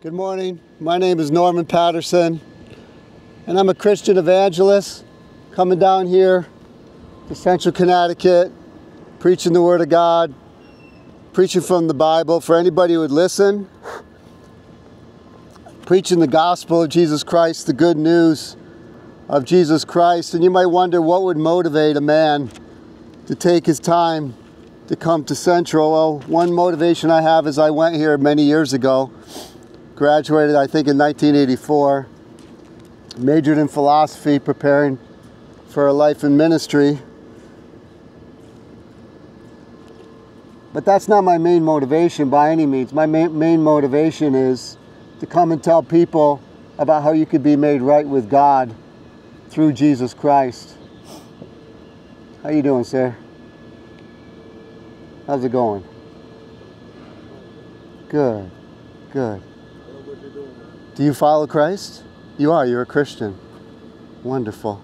Good morning. My name is Norman Patterson, and I'm a Christian evangelist coming down here to Central Connecticut, preaching the Word of God, preaching from the Bible for anybody who would listen, preaching the gospel of Jesus Christ, the good news of Jesus Christ. And you might wonder what would motivate a man to take his time to come to Central. Well, one motivation I have is I went here many years ago Graduated, I think, in 1984. Majored in philosophy, preparing for a life in ministry. But that's not my main motivation by any means. My main, main motivation is to come and tell people about how you could be made right with God through Jesus Christ. How you doing, sir? How's it going? Good. Good. Do you follow Christ? You are. You're a Christian. Wonderful.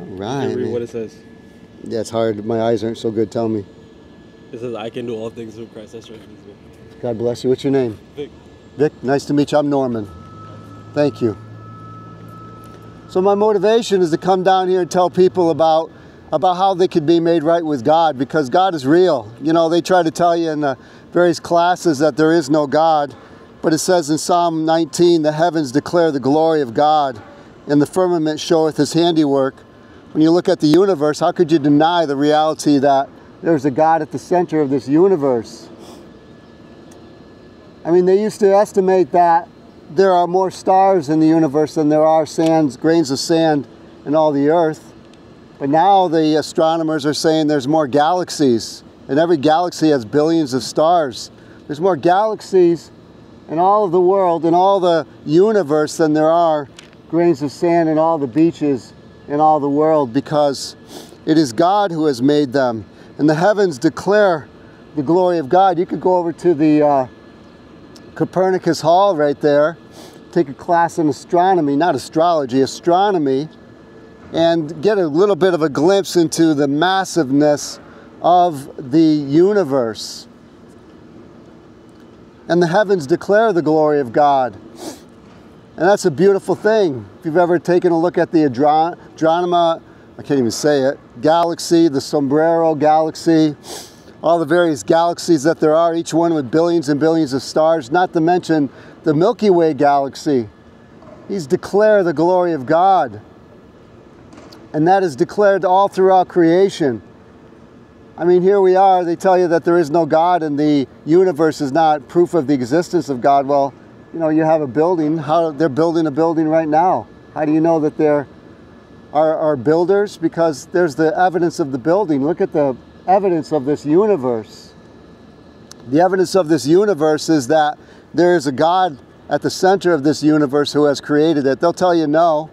All right. read what it says. Yeah, it's hard. My eyes aren't so good. Tell me. It says, "I can do all things through Christ that strengthens me." God bless you. What's your name? Vic. Vic. Nice to meet you. I'm Norman. Thank you. So my motivation is to come down here and tell people about about how they could be made right with God because God is real. You know, they try to tell you in the various classes that there is no God. But it says in Psalm 19, the heavens declare the glory of God, and the firmament showeth his handiwork. When you look at the universe, how could you deny the reality that there's a God at the center of this universe? I mean, they used to estimate that there are more stars in the universe than there are sands, grains of sand in all the earth. But now the astronomers are saying there's more galaxies, and every galaxy has billions of stars. There's more galaxies in all of the world, in all the universe, than there are grains of sand in all the beaches in all the world because it is God who has made them. And the heavens declare the glory of God. You could go over to the uh, Copernicus Hall right there, take a class in astronomy, not astrology, astronomy, and get a little bit of a glimpse into the massiveness of the universe and the heavens declare the glory of God. And that's a beautiful thing. If you've ever taken a look at the Andromeda, I can't even say it, galaxy, the Sombrero galaxy, all the various galaxies that there are, each one with billions and billions of stars, not to mention the Milky Way galaxy. He's declared the glory of God. And that is declared all throughout creation. I mean, here we are, they tell you that there is no God and the universe is not proof of the existence of God. Well, you know, you have a building, how they're building a building right now. How do you know that there are, are builders? Because there's the evidence of the building. Look at the evidence of this universe. The evidence of this universe is that there is a God at the center of this universe who has created it. They'll tell you no.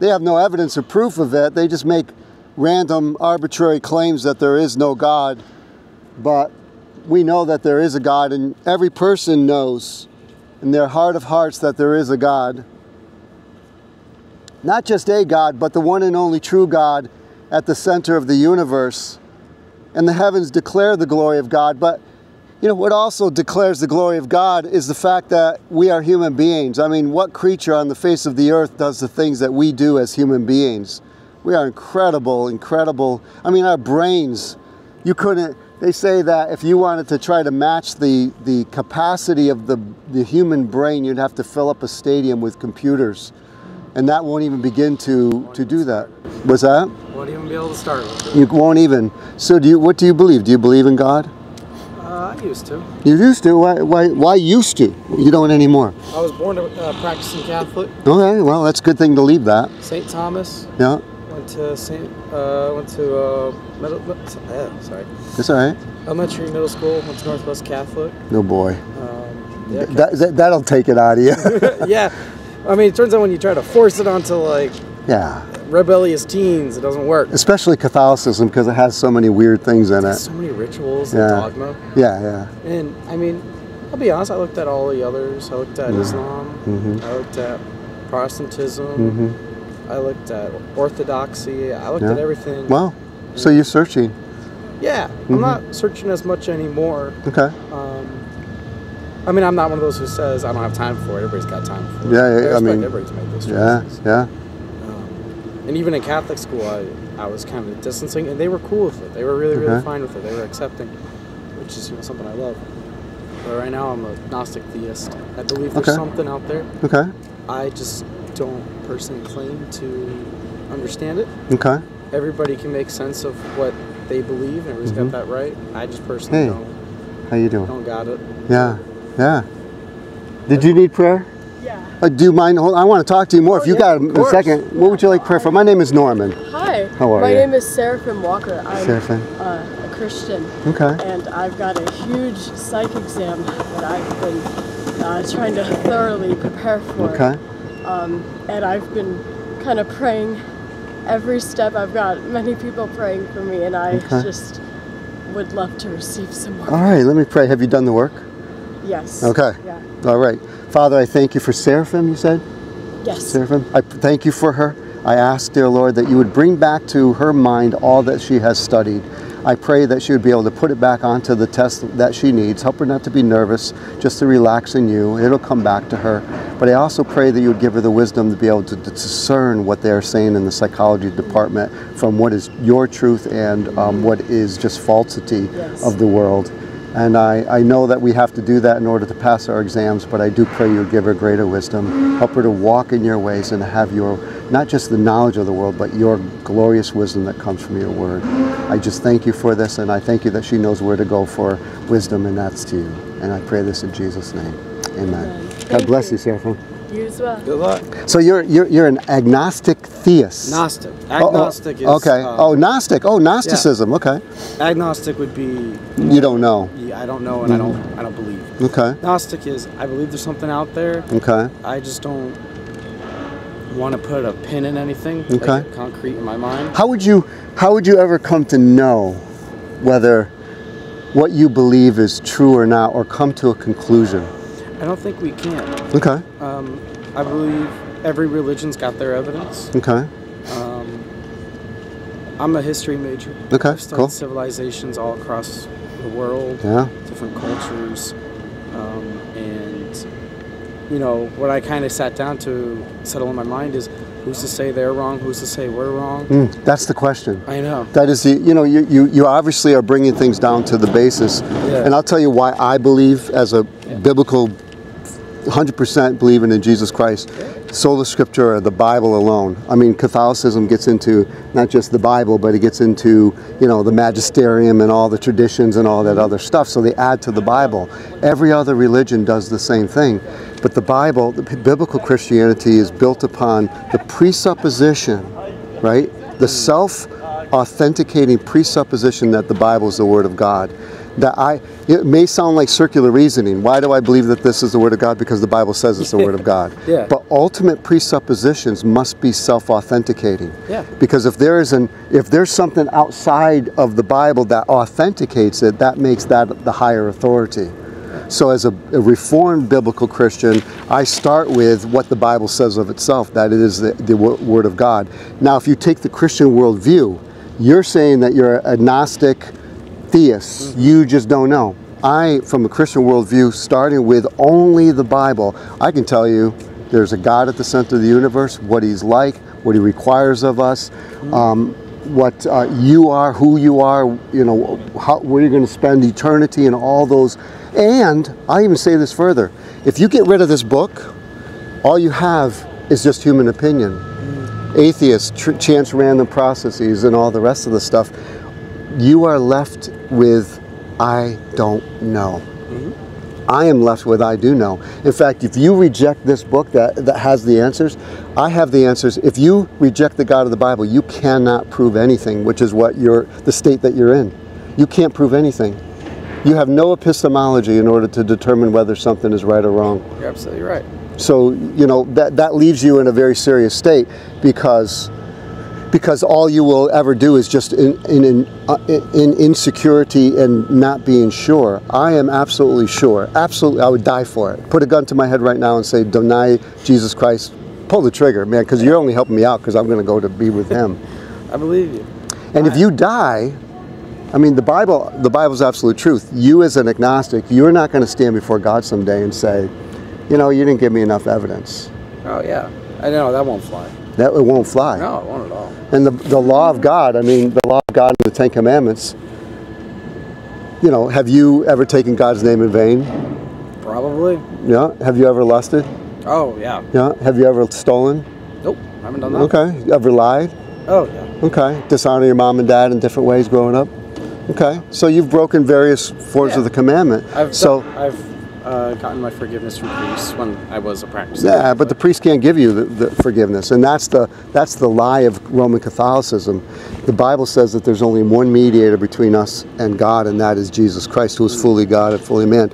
They have no evidence or proof of it. They just make random, arbitrary claims that there is no God, but we know that there is a God, and every person knows in their heart of hearts that there is a God. Not just a God, but the one and only true God at the center of the universe. And the heavens declare the glory of God, but you know, what also declares the glory of God is the fact that we are human beings. I mean, what creature on the face of the earth does the things that we do as human beings? We are incredible, incredible. I mean, our brains, you couldn't, they say that if you wanted to try to match the, the capacity of the, the human brain, you'd have to fill up a stadium with computers. And that won't even begin to, to do that. Was that? Won't even be able to start with. You won't even. So do you, what do you believe? Do you believe in God? Uh, I used to. You used to? Why, why, why used to? You don't anymore? I was born a uh, practicing Catholic. Okay, well, that's a good thing to leave that. St. Thomas. Yeah. Went to St. Uh, went to uh, middle. Uh, sorry. That's all right. Elementary, middle school. Went to Northwest Catholic. No boy. Um, yeah, that, that, that'll take it out of you. yeah. I mean, it turns out when you try to force it onto like yeah rebellious teens, it doesn't work. Especially Catholicism because it has so many weird things in it. So many rituals yeah. and dogma. Yeah, yeah. And I mean, I'll be honest. I looked at all the others. I looked at Mhm. Islam. Mhm. I looked at Protestantism. Mhm. I looked at Orthodoxy. I looked Yeah. at everything. Wow. so you're searching. Yeah, Mhm. I'm not searching as much anymore. Okay. Um, I mean, I'm not one of those who says I don't have time for it. Everybody's got time for it. Yeah, yeah, I respect mean- everybody's made those Yeah, yeah. Um, and even in Catholic school, I, I was kind of distancing, and they were cool with it. They were really, really Okay. fine with it. They were accepting, which is you know something I love. But right now, I'm a Gnostic theist. I believe there's Okay. something out there. Okay, I just don't personally claim to understand it. okay. Everybody can make sense of what they believe, and everybody's Mhm. got that right. I just personally Hey. don't, How you doing? don't got it. Yeah, yeah. Did you need prayer? Yeah. Uh, do you mind? Hold, I want to talk to you more. if you yeah, got a, a course. second, what would you like prayer for? My name is Norman. Hi. How are My you? My name is Seraphim Walker. I'm Seraphim. Uh, a Christian, Okay. and I've got a huge psych exam that I've been uh, trying to thoroughly prepare for. Okay. Um, and I've been kind of praying every step. I've got many people praying for me, and I Okay. just would love to receive some more. All right. Let me pray. Have you done the work? Yes. Okay. Yeah. All right. Father, I thank you for Seraphim. You said. Yes. Seraphim. I thank you for her. I ask, dear Lord, that you would bring back to her mind all that she has studied. I pray that she would be able to put it back onto the test that she needs. Help her not to be nervous, just to relax in you. It'll come back to her. But I also pray that you would give her the wisdom to be able to, discern what they are saying in the psychology department from what is your truth and um, what is just falsity Yes. of the world. And I, I know that we have to do that in order to pass our exams, but I do pray you give her greater wisdom. Help her to walk in your ways and have your, not just the knowledge of the world, but your glorious wisdom that comes from your word. I just thank you for this, and I thank you that she knows where to go for wisdom, and that's to you. And I pray this in Jesus' name. Amen. Amen. God bless you, you. Seraphim. You as well. Good luck. So you're, you're, you're an agnostic theist. Gnostic. Oh, oh, Agnostic is. Okay. uh, oh, Gnostic. Oh, Gnosticism. Okay. Agnostic would be. You don't know. Yeah, I don't know, and I don't. I don't believe. Okay. Gnostic is. I believe there's something out there. Okay. I just don't want to put a pin in anything. Okay. Like concrete in my mind. How would you how would you ever come to know whether what you believe is true or not or come to a conclusion? I don't think we can. Okay. Um, I believe every religion's got their evidence. Okay. Um, I'm a history major. Okay, I've studied cool. civilizations all across the world, Yeah. different cultures, um, and you know what I kind of sat down to settle in my mind is who's to say they're wrong, who's to say we're wrong. Mm, that's the question. I know. That is the you know you, you you obviously are bringing things down to the basis, Yeah. and I'll tell you why I believe as a biblical, hundred percent believing in Jesus Christ, sola scriptura, the Bible alone. I mean, Catholicism gets into not just the Bible, but it gets into you know the magisterium and all the traditions and all that other stuff. So they add to the Bible. Every other religion does the same thing, but the Bible, the biblical Christianity, is built upon the presupposition right? The self authenticating presupposition that the Bible is the Word of God. That I, it may sound like circular reasoning. Why do I believe that this is the Word of God? Because the Bible says it's the Word of God. Yeah. But ultimate presuppositions must be self authenticating. Yeah. Because if there is an, if there's something outside of the Bible that authenticates it, that makes that the higher authority. So, as a, a Reformed biblical Christian, I start with what the Bible says of itself, that it is the, the wo- Word of God. Now, if you take the Christian worldview, you're saying that you're a Gnostic theist. You just don't know. I, from a Christian worldview, starting with only the Bible, I can tell you there's a God at the center of the universe, what He's like, what He requires of us, um, what uh, you are, who you are, you know, how, where you're going to spend eternity, and all those. And I even say this further: if you get rid of this book, all you have is just human opinion. Atheists, chance random processes, and all the rest of the stuff. You are left with, I don't know. Mm-hmm. I am left with I do know. In fact, if you reject this book that, that has the answers, I have the answers. If you reject the God of the Bible, you cannot prove anything, which is what you're the state that you're in. You can't prove anything. You have no epistemology in order to determine whether something is right or wrong. You're absolutely right. So you know that that leaves you in a very serious state because because all you will ever do is just in in, in, uh, in insecurity and not being sure. I am absolutely sure. Absolutely, I would die for it. Put a gun to my head right now and say, deny Jesus Christ. Pull the trigger, man, because you're only helping me out because I'm going to go to be with Him. I believe you. And if you die, I mean, the Bible, the Bible's absolute truth. You, as an agnostic, you're not going to stand before God someday and say, you know, you didn't give me enough evidence. Oh yeah, I know that won't fly. That it won't fly. No, it won't at all. And the, the law of God, I mean, the law of God and the Ten Commandments, you know, have you ever taken God's name in vain? Probably. Yeah. Have you ever lusted? Oh yeah. Yeah. Have you ever stolen? Nope, I haven't done that. Okay. You ever lied? Oh yeah. Okay. Dishonor your mom and dad in different ways growing up? Okay. So you've broken various forms Yeah. of the commandment. I've so I've uh, gotten my forgiveness from priests when I was a practicing. Yeah, but the priest can't give you the, the forgiveness, and that's the that's the lie of Roman Catholicism. The Bible says that there's only one mediator between us and God, and that is Jesus Christ, who is fully God and fully man.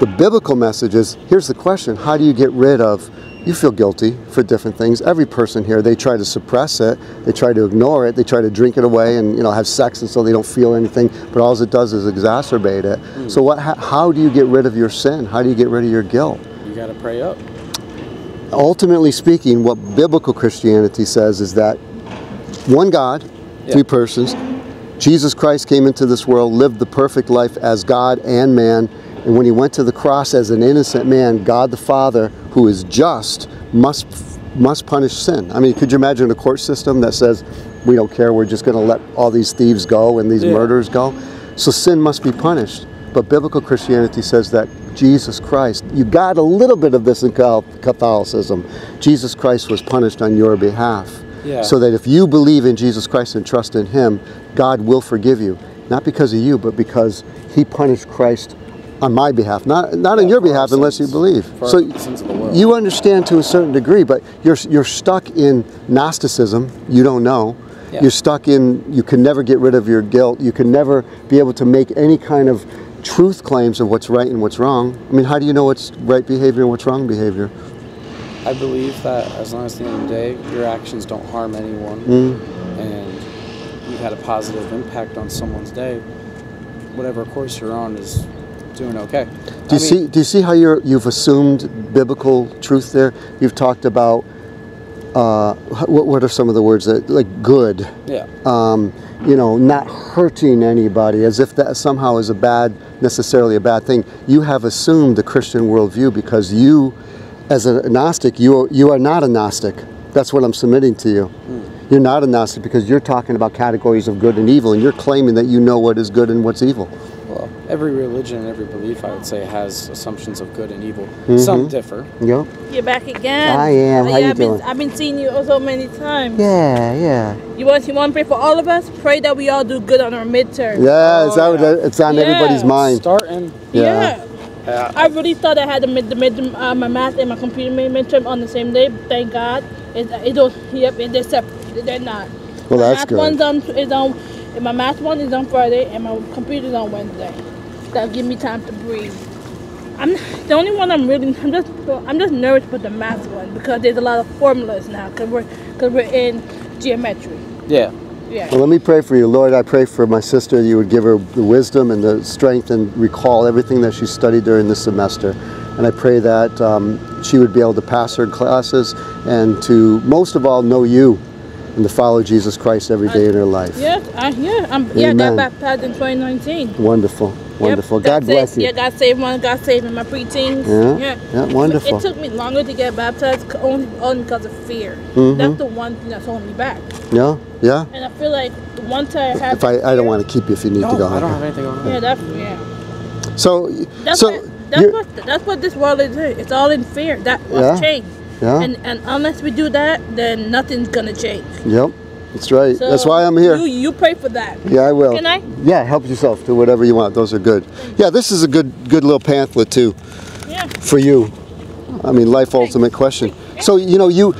The biblical message is: here's the question: How do you get rid of? You feel guilty for different things. Every person here, they try to suppress it, they try to ignore it, they try to drink it away, and you know have sex, and so they don't feel anything. But all it does is exacerbate it. Hmm. So, what? How, how do you get rid of your sin? How do you get rid of your guilt? you got to pray up. ultimately speaking, what biblical Christianity says is that one God, Yeah. three persons, Jesus Christ came into this world, lived the perfect life as God and man, and when he went to the cross as an innocent man, God the Father, who is just, must must punish sin. I mean, could you imagine a court system that says we don't care, we're just going to let all these thieves go and these Yeah. murderers go? So sin must be punished. But biblical Christianity says that Jesus Christ, you got a little bit of this in Catholicism. Jesus Christ was punished on your behalf. Yeah. So that if you believe in Jesus Christ and trust in Him, God will forgive you. Not because of you, but because He punished Christ on my behalf. Not, not on your behalf unless you believe. So sins of the world. you understand to a certain degree, but you're, you're stuck in Gnosticism. You don't know. Yeah. You're stuck in, you can never get rid of your guilt. You can never be able to make any kind of truth claims of what's right and what's wrong. I mean, how do you know what's right behavior and what's wrong behavior? I believe that as long as at the end of the day your actions don't harm anyone Mm. and you've had a positive impact on someone's day, whatever course you're on is doing okay. Do you see? Do you see how you're you've assumed biblical truth there? You've talked about uh, what, what are some of the words that like good, Yeah. um, you know, not hurting anybody, as if that somehow is a bad, necessarily a bad thing. You have assumed the Christian worldview because you, as a Gnostic, you are, you are not a Gnostic. That's what I'm submitting to you. You're not a Gnostic because you're talking about categories of good and evil, and you're claiming that you know what is good and what's evil. Well, every religion and every belief, I would say, has assumptions of good and evil. Mm-hmm. Some differ. You know? You're back again. I am. How yeah, you I've been, doing? I've been seeing you so many times. Yeah, yeah. You want you want to pray for all of us? Pray that we all do good on our midterm. Yeah, is that Oh, what yeah. it's on Yeah. everybody's mind? Starting. Yeah. Yeah. I really thought I had the mid, the mid, uh, my math and my computer midterm on the same day. Thank God. It, it don't. Yep, it, they're separate. They're not. Well, my that's math good. one's on is on. and My math one is on Friday, and my computer's on Wednesday. That'll give me time to breathe. I'm the only one I'm really. I'm just. I'm just nervous about the math one because there's a lot of formulas now. Cause we're, cause we're in geometry. Yeah. Yeah. Well, let me pray for you, Lord. I pray for my sister. You would give her the wisdom and the strength and recall everything that she studied during this semester. And I pray that um, she would be able to pass her classes and to most of all know you and to follow Jesus Christ every day in her life. Yeah, I, yeah, I'm, yeah, I got baptized in 2019. Wonderful, wonderful. Yep, God bless saved, you. Yeah, God saved one, God saved in my preteens. Yeah, yeah, wonderful. It took me longer to get baptized only, only because of fear. Mm-hmm. That's the one thing that's holding me back. Yeah, yeah. And I feel like once I have. If I, I don't want to keep you if you need No, to go. I don't have anything on. Yeah, that's yeah. So, That's so what, that's what that's what this world is. It's all in fear. That Yeah. must change. Yeah, And and unless we do that, then nothing's gonna change. yep, that's right. So that's why I'm here. You you pray for that. Yeah, I will. Can I? Yeah, help yourself Do whatever you want. Those are good. Yeah, this is a good good little pamphlet too Yeah. for you. I mean, life ultimate question. So you know, you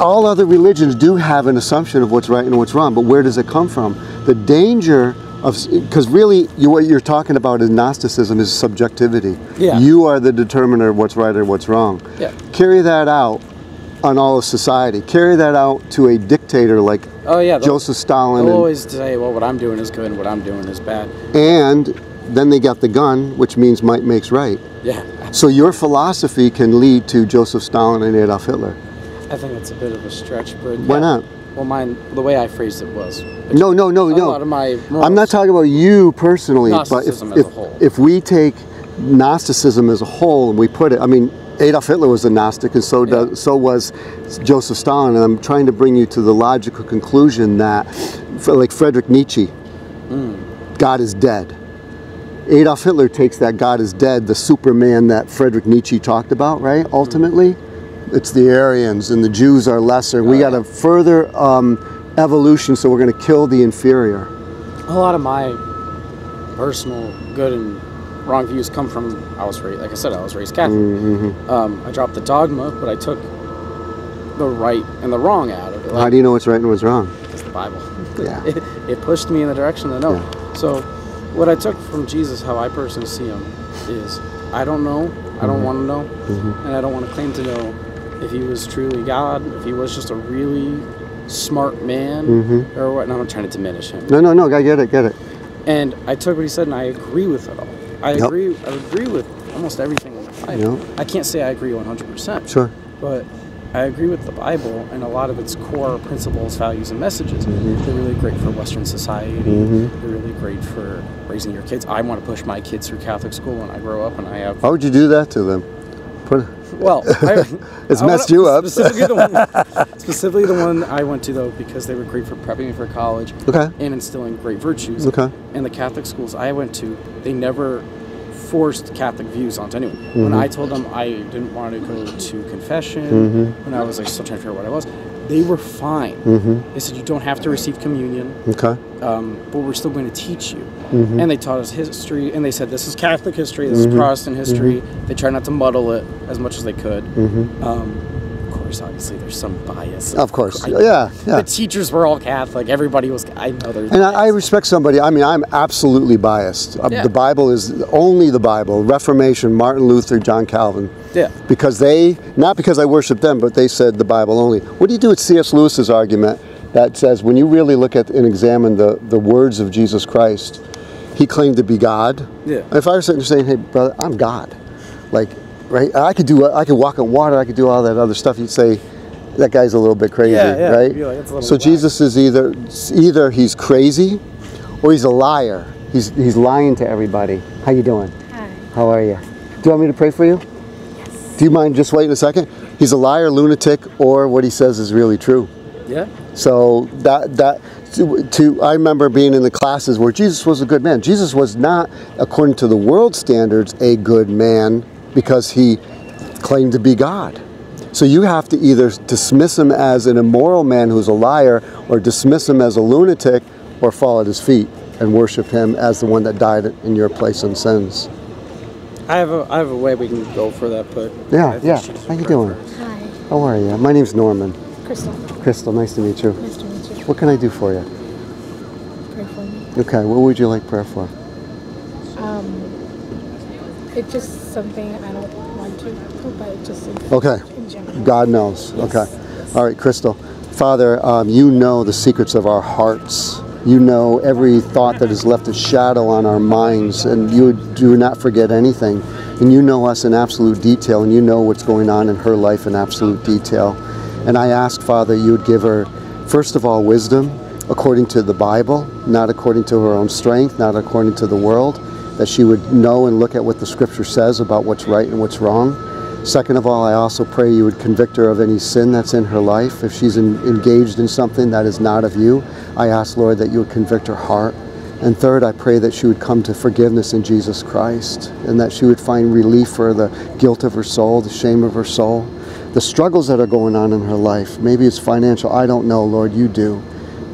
all other religions do have an assumption of what's right and what's wrong, but where does it come from? The danger because really, you, what you're talking about in Gnosticism is subjectivity. Yeah. You are the determiner of what's right or what's wrong. Yeah. Carry that out on all of society. Carry that out to a dictator like Oh yeah. Joseph Stalin. They'll and- always say, well, what I'm doing is good and what I'm doing is bad. and then they got the gun, which means might makes right. Yeah. So your philosophy can lead to Joseph Stalin and Adolf Hitler. I think it's a bit of a stretch, but Why yeah. not? Well, mine. The way I phrased it was. No, no, no, a no. lot of my. I'm not talking about you personally, but if, Gnosticism as a if, whole. if we take Gnosticism as a whole and we put it, I mean, Adolf Hitler was a Gnostic, and so Yeah. does, so was Joseph Stalin. And I'm trying to bring you to the logical conclusion that, like Friedrich Nietzsche, Hmm. God is dead. Adolf Hitler takes that God is dead, the Superman that Friedrich Nietzsche talked about, right? Ultimately, it's the Aryans and the Jews are lesser. we got a further um, evolution, so we're going to kill the inferior. a lot of my personal good and wrong views come from I was raised, like I said, I was raised Catholic. Mm-hmm. Um, I dropped the dogma, but I took the right and the wrong out of it. How do you know what's right and what's wrong? It's the Bible. Yeah. it, it pushed me in the direction to know. So, what I took from Jesus, how I personally see him, is I don't know, I don't Mm-hmm. want to know, and I don't want to claim to know if he was truly God, if he was just a really smart man, Mm-hmm. or what. And I'm not trying to diminish him. No, no, no. I get it. Get it. And I took what he said, and I agree with it all. I Yep. agree. I agree with almost everything in the Bible. Yep. I can't say I agree 100, percent Sure. but I agree with the Bible and a lot of its core principles, values, and messages. Mm-hmm. They're really great for Western society. Mhm. They're really great for raising your kids. I want to push my kids through Catholic school when I grow up, and I have. How would you do that to them? Well, I, It's I messed wanna- you up. Specifically the, one, specifically the one I went to though, because they were great for prepping me for college Okay. and instilling great virtues. Okay. And the Catholic schools I went to, they never forced Catholic views onto anyone. Mm-hmm. When I told them I didn't want to go to confession, Mm-hmm. when I was like still trying to figure out what I was, they were fine. Mm-hmm. They said you don't have to receive communion, Okay. um, but we're still going to teach you. Mm-hmm. And they taught us history, and they said this is Catholic history, this is Protestant history. They tried not to muddle it as much as they could. Mm-hmm. Um, of course, obviously, there's some bias. Of course. I- Yeah. Yeah. The teachers were all Catholic. Everybody was. I know there's. And I, I respect somebody. I mean, I'm absolutely biased. Uh, Yeah. The Bible is only the Bible. Reformation, Martin Luther, John Calvin. Yeah. Because they, not because I worship them, but they said the Bible only. What do you do with C.S. Lewis's argument that says when you really look at and examine the, the words of Jesus Christ, he claimed to be God. Yeah. If I was sitting there saying, hey, brother, I'm God, like, right? I could do, I could walk on water, I could do all that other stuff. You'd say, that guy's a little bit crazy, Yeah, yeah. right? Like, "It's a little so whack." Jesus is either, either he's crazy or he's a liar. He's, he's lying to everybody. How you doing? Hi. How are you? Do you want me to pray for you? Do you mind just waiting a second? He's a liar, lunatic, or what he says is really true. Yeah. So that that to, to I remember being in the classes where Jesus was a good man. Jesus was not, according to the world standards, a good man because he claimed to be God. So you have to either dismiss him as an immoral man who's a liar, or dismiss him as a lunatic, or fall at his feet and worship him as the one that died in your place and sins. I have a I have a way we can go for that, but Yeah, I yeah. she should How you doing? Hi. How are you? My name's Norman. Crystal. Crystal, nice to meet you. Nice to meet you. What can I do for you? Pray for me. Okay, what would you like prayer for? Um, it's just something I don't want to do, but it's just in, Okay, in general. God knows. Okay. All right, Crystal. Father, um, you know the secrets of our hearts. You know every thought that has left a shadow on our minds, and you do not forget anything. And you know us in absolute detail, and you know what's going on in her life in absolute detail. And I ask, Father, you would give her, first of all, wisdom according to the Bible, not according to her own strength, not according to the world, that she would know and look at what the Scripture says about what's right and what's wrong. Second of all, I also pray you would convict her of any sin that's in her life. If she's in, engaged in something that is not of you, I ask, Lord, that you would convict her heart. And third, I pray that she would come to forgiveness in Jesus Christ and that she would find relief for the guilt of her soul, the shame of her soul, the struggles that are going on in her life. Maybe it's financial. I don't know, Lord, you do.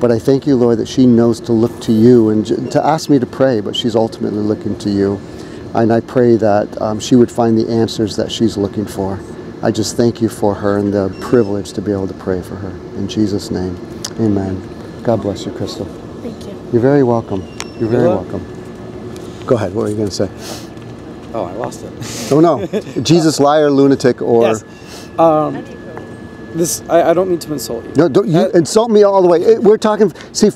But I thank you, Lord, that she knows to look to you and to ask me to pray, but she's ultimately looking to you. And I pray that um, she would find the answers that she's looking for. I just thank you for her and the privilege to be able to pray for her. In Jesus' name, amen. God bless you, Crystal. Thank you. You're very welcome. You're very Hello? welcome. Go ahead. What were you going to say? Oh, I lost it. Oh, no. Jesus, liar, lunatic, or. yes. Um, this I, I don't mean to insult you. No, don't you Uh, insult me all the way. Eh, We're talking, see,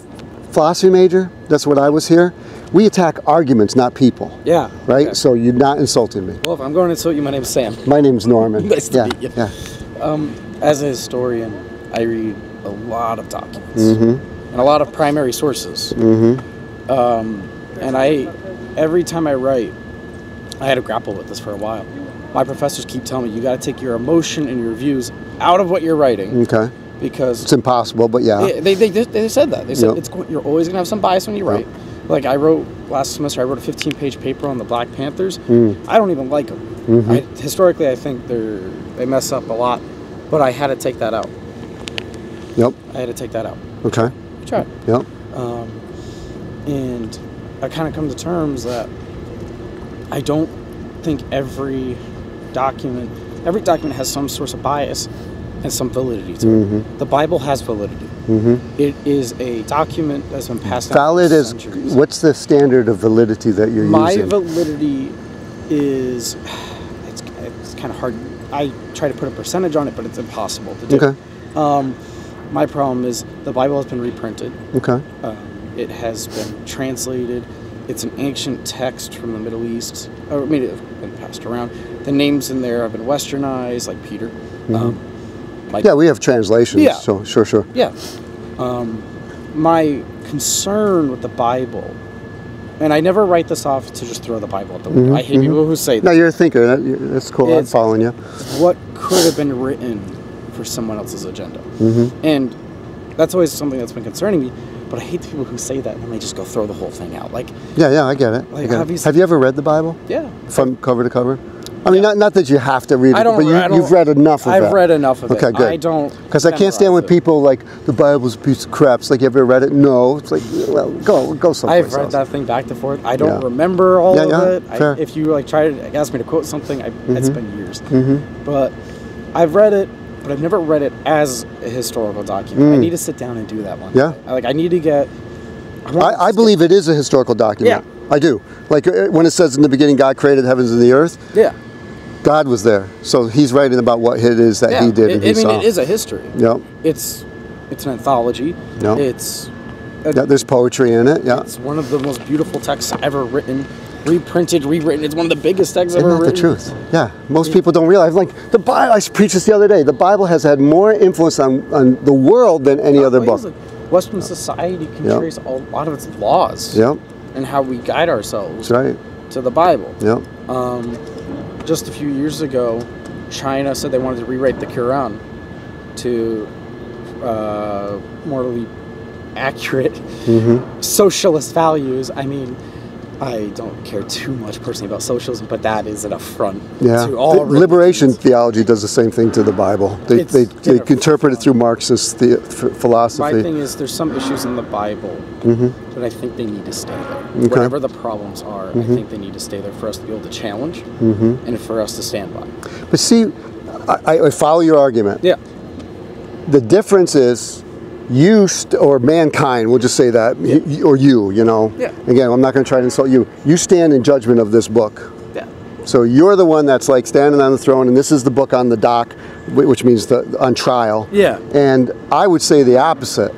philosophy major, that's what I was here. We attack arguments, not people. Yeah. Right? okay. So you're not insulting me. Well, if I'm going to insult you, my name's Sam. My name's Norman. Nice to yeah, meet you. Yeah. Um, as a historian, I read a lot of documents and a lot of primary sources. Um, and I, every time I write, I had to grapple with this for a while. My professors keep telling me you got to take your emotion and your views out of what you're writing Okay. because It's impossible, but yeah. yeah, they, they, they said that. They said Yep. it's you're always gonna have some bias when you write. Like I wrote last semester, I wrote a 15-page paper on the Black Panthers. Mm. I don't even like them. Mm-hmm. I, historically, I think they're they mess up a lot, but I had to take that out. Yep. I had to take that out. Okay. I tried, Yep. um, and I kind of come to terms that I don't think every document, every document has some source of bias and some validity to Mm-hmm. it. The Bible has validity. It is a document that's been passed down. Valid is centuries. what's the standard of validity that you're My using? My validity is it's, it's kind of hard. I try to put a percentage on it, but it's impossible to do. Okay. Um, my problem is the Bible has been reprinted. okay. Um, it has been translated. It's an ancient text from the Middle East. Or, I mean, it's been passed around. The names in there have been westernized, like Peter. Um, like Mm-hmm. Yeah, we have translations. Yeah. So sure, sure. Yeah. Um, my concern with the Bible, and I never write this off to just throw the Bible at the window. I hate people who say Mm-hmm, No, you're a thinker. That, that's cool. I'm following you. What could have been written for someone else's agenda? Mm-hmm. And that's always something that's been concerning me. But I hate the people who say that and they just go throw the whole thing out. Like, Yeah, yeah, I get it. I Like, get it. obviously- Have you ever read the Bible yeah. from cover to cover? I mean, not, not that you have to read it, I don't. but you, you've read enough of it. I've it. read enough of Okay, it. good. I don't. Because I can't stand when it. people like the Bible's a piece of crap. It's like, have you ever read it? No. It's like, well, go go someplace I've read else. that thing back and forth. I don't Yeah. remember all Yeah, of yeah, it. I, fair. Mm-hmm. if you like try to ask me to quote something, I, it's been years. But I've read it, but I've never read it as a historical document. I need to sit down and do that one. Mm. Yeah. day. Like I need to get. I, I, I to believe it is a historical document. Yeah. I do. Like uh, when it says in the beginning, God created the heavens and the earth. Yeah. God was there, so He's writing about what it is that Yeah. He did I- and I He mean, saw. it is a history. Yep. It's it's an anthology. Yeah. It's Yeah, there's poetry in it. Yeah. it's one of the most beautiful texts ever written, reprinted, rewritten. It's one of the biggest texts Isn't ever that the truth? Yeah. Most people don't realize. Like the Bible, I preached this the other day. The Bible has had more influence on, on the world than any other book. Western society can Yeah. trace a lot of its laws Yep. and how we guide ourselves That's right. to the Bible. Yep. Um, just a few years ago, China said they wanted to rewrite the Quran to uh, morally accurate Mm-hmm. socialist values. I mean, I don't care too much personally about socialism, but that is an affront Yeah. to all The liberation theology does the same thing to the Bible. They, It's they, they interpret it through Marxist the, f- My thing is, there's some issues in the Bible that I think they need to stay there. Mm-hmm. Okay. Mm-hmm. Whatever the problems are, I think they need to stay there for us to be able to challenge and for us to stand by. But see, I, I follow your argument. Yeah. The difference is you or mankind, we'll just say that, y- y- or you, you know. Yeah. Again, I'm not going to try to insult you. You stand in judgment of this book. Yeah. So you're the one that's like standing on the throne, and this is the book on the dock, which means the on trial. Yeah. And I would say the opposite.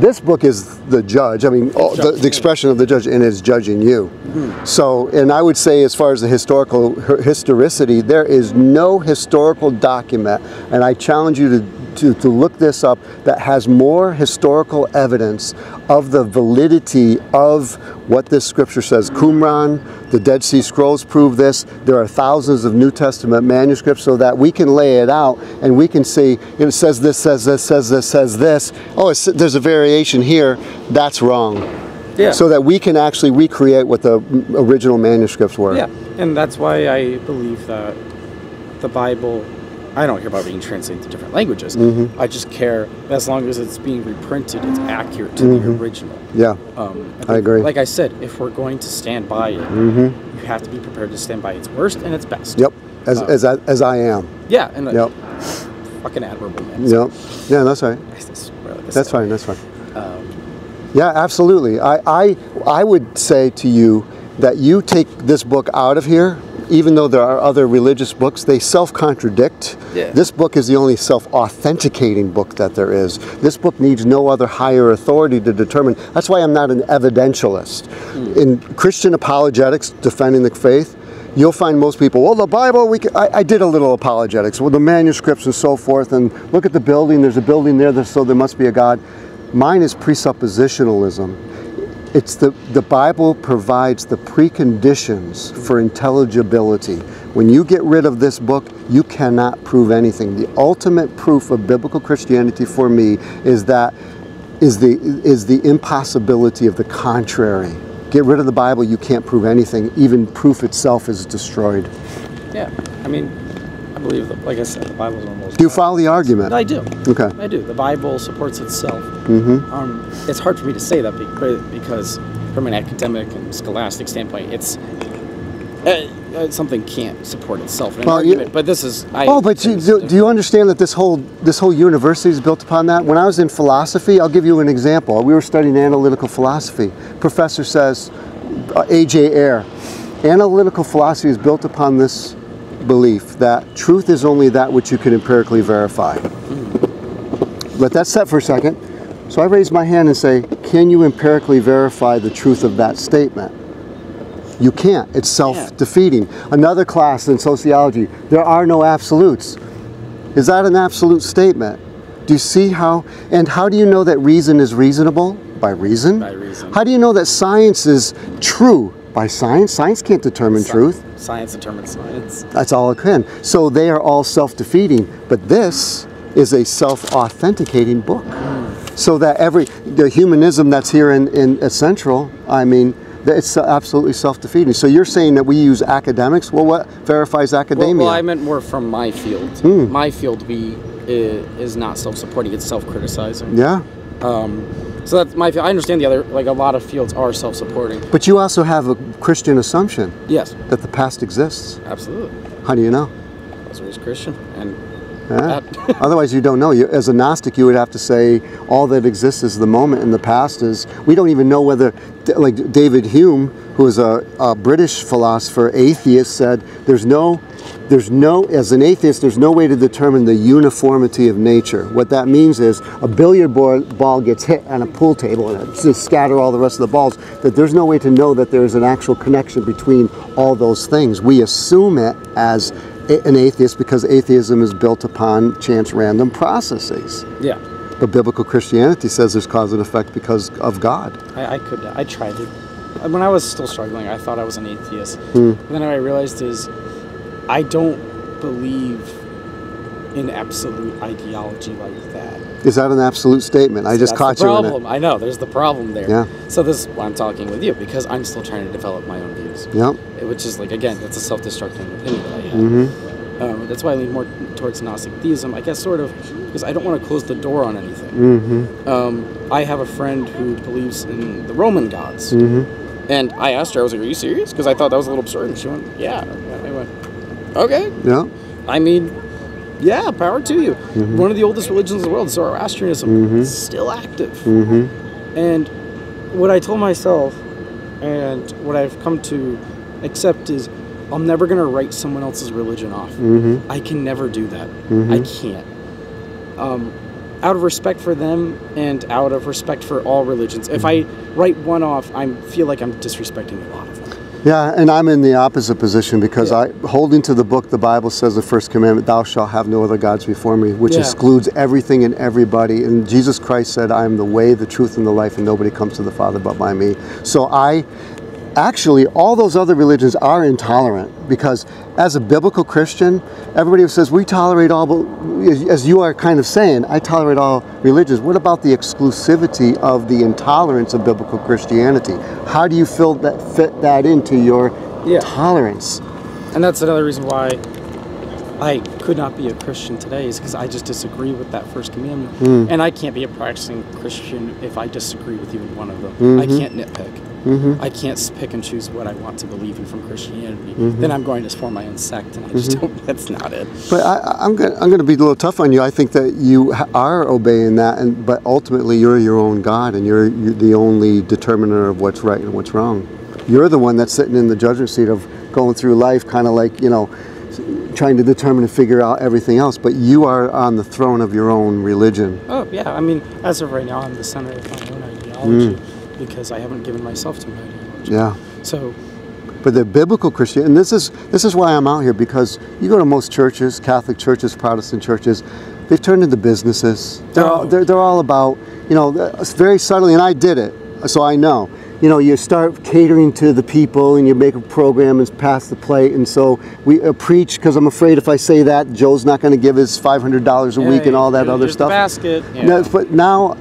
This book is the judge. I mean, all, the, the expression of the judge, and it's judging you. Hmm. So, and I would say, as far as the historical historicity, there is no historical document, and I challenge you to, to, to look this up, that has more historical evidence of the validity of what this scripture says. Qumran, the Dead Sea Scrolls prove this. There are thousands of New Testament manuscripts so that we can lay it out and we can see, it says this, says this, says this, says this. Oh, it's, there's a variation here. That's wrong Yeah. so that we can actually recreate what the original manuscripts were. Yeah, and that's why I believe that the Bible. I don't care about being translated to different languages. Mm-hmm. I just care as long as it's being reprinted, it's accurate to the original. Yeah. Um, Mm-hmm. I agree. Mm-hmm. Like I said, if we're going to stand by it, you have to be prepared to stand by its worst and its best. Yep. As, Uh, as, I, as I am. Yeah, and uh, Yep. fucking admirable man. Yep. Yeah, that's right. That's, That's fine. That's fine. Um, Yeah, absolutely. I, I, I would say to you that you take this book out of here, even though there are other religious books, they self contradict. Yeah. This book is the only self authenticating book that there is. This book needs no other higher authority to determine. That's why I'm not an evidentialist. Hmm. In Christian apologetics, defending the faith, you'll find most people, well, the Bible, we I, I did a little apologetics, well, the manuscripts and so forth, and look at the building, there's a building there, so there must be a God. Mine is presuppositionalism. It's the, the Bible provides the preconditions for intelligibility. When you get rid of this book, you cannot prove anything. The ultimate proof of biblical Christianity for me is that is the is the impossibility of the contrary. Get rid of the Bible, you can't prove anything. Even proof itself is destroyed. Yeah, I mean, believe that, like I said, the Bible's almost. Do you follow the argument? I do. Okay. I do. The Bible supports itself. Mm-hmm. Um, it's hard for me to say that because, from an academic and scholastic standpoint, it's uh, something can't support itself Well, you- But this is. I, Oh, but you, do, do you understand that this whole this whole university is built upon that? When I was in philosophy, I'll give you an example. We were studying analytical philosophy. Professor says, uh, A.J. Ayer, analytical philosophy is built upon this belief that truth is only that which you can empirically verify. Let that set for a second. So I raise my hand and say, can you empirically verify the truth of that statement? You can't. It's self-defeating. Another class in sociology, there are no absolutes. Is that an absolute statement? Do you see how, and how do you know that reason is reasonable? By reason? By reason. How do you know that science is true? By science? Science can't determine truth. Science determines science. That's all it can. So they are all self-defeating. But this is a self-authenticating book. So that every, the humanism that's here in, in at Central, I mean, it's absolutely self-defeating. So you're saying that we use academics? Well, what verifies Well, academia? well, I meant more from my field. Hmm. My field, we is not self-supporting; it's self-criticizing. yeah. So that's my. I understand the other. Like a lot of fields are self-supporting. But you also have a Christian assumption Yes, that the past exists. absolutely. How do you know? I was raised Christian, and Yeah. Otherwise, you don't know. You, as a Gnostic, you would have to say all that exists is the moment, and the past is. We don't even know whether, like David Hume, who is a, a British philosopher, atheist, said there's no, there's no. As an atheist, there's no way to determine the uniformity of nature. What that means is a billiard ball, ball gets hit on a pool table and it just scatter all the rest of the balls. That there's no way to know that there's an actual connection between all those things. We assume it as an atheist because atheism is built upon chance random processes. yeah. But biblical Christianity says there's cause and effect because of God. I, I could. I tried it. When I was still struggling, I thought I was an atheist. Hmm. Then what I realized is, I don't believe in absolute ideology like that. Is that an absolute statement? I just caught you in problem. it. I know. There's the problem there. Yeah. So this is why I'm talking with you because I'm still trying to develop my own views. Yep. Which is like again, that's a self-destructing opinion that I have. Mm-hmm. Um, that's why I lean more towards Gnostic theism. I guess sort of because I don't want to close the door on anything. Mm-hmm. Um, I have a friend who believes in the Roman gods, Mm-hmm. and I asked her, I was like, "Are you serious?" Because I thought that was a little absurd. And she went, "Yeah." I went, "Okay." Yeah. I mean, yeah, power to you. Mm-hmm. One of the oldest religions in the world, Zoroastrianism, is still active. Mm-hmm. And what I told myself, and what I've come to accept is, I'm never gonna write someone else's religion off. Mm-hmm. I can never do that. I can't. Um, out of respect for them and out of respect for all religions, if I write one off, I feel like I'm disrespecting a lot of them. Yeah, and I'm in the opposite position because Yeah. I, holding to the book, the Bible says the first commandment, "Thou shalt have no other gods before me," which Yeah. excludes everything and everybody. And Jesus Christ said, "I am the way, the truth, and the life, and nobody comes to the Father but by me." So I, actually, all those other religions are intolerant because, as a biblical Christian, everybody who says we tolerate all, but as- you are kind of saying, I tolerate all religions. What about the exclusivity of the intolerance of biblical Christianity? How do you feel that fit that into your Yeah. tolerance? And that's another reason why I could not be a Christian today is because I just disagree with that first commandment. Hmm. And I can't be a practicing Christian if I disagree with even one of them. I can't nitpick. Mm-hmm. I can't pick and choose what I want to believe in from Christianity. Mm-hmm. Then I'm going to form my own sect, and I just mm-hmm. don't. That's not it. But I, I'm going I'm to be a little tough on you. I think that you are obeying that, and but ultimately you're your own God, and you're, you're the only determiner of what's right and what's wrong. You're the one that's sitting in the judgment seat of going through life, kind of like you know, trying to determine and figure out everything else. But you are on the throne of your own religion. Oh yeah, I mean, as of right now, I'm the center of my own ideology Hmm. Because I haven't given myself to my ideology. Yeah. So But the biblical Christian, and this is this is why I'm out here because you go to most churches, Catholic churches, Protestant churches, they've turned into businesses. They're all, Oh. they're, they're all about you know it's very subtly, and I did it, so I know. You know, you start catering to the people, and you make a program and pass the plate, and so we uh, preach because I'm afraid if I say that, Joe's not going to give his $500 a week and all that other stuff. basket. Yeah. No, but now,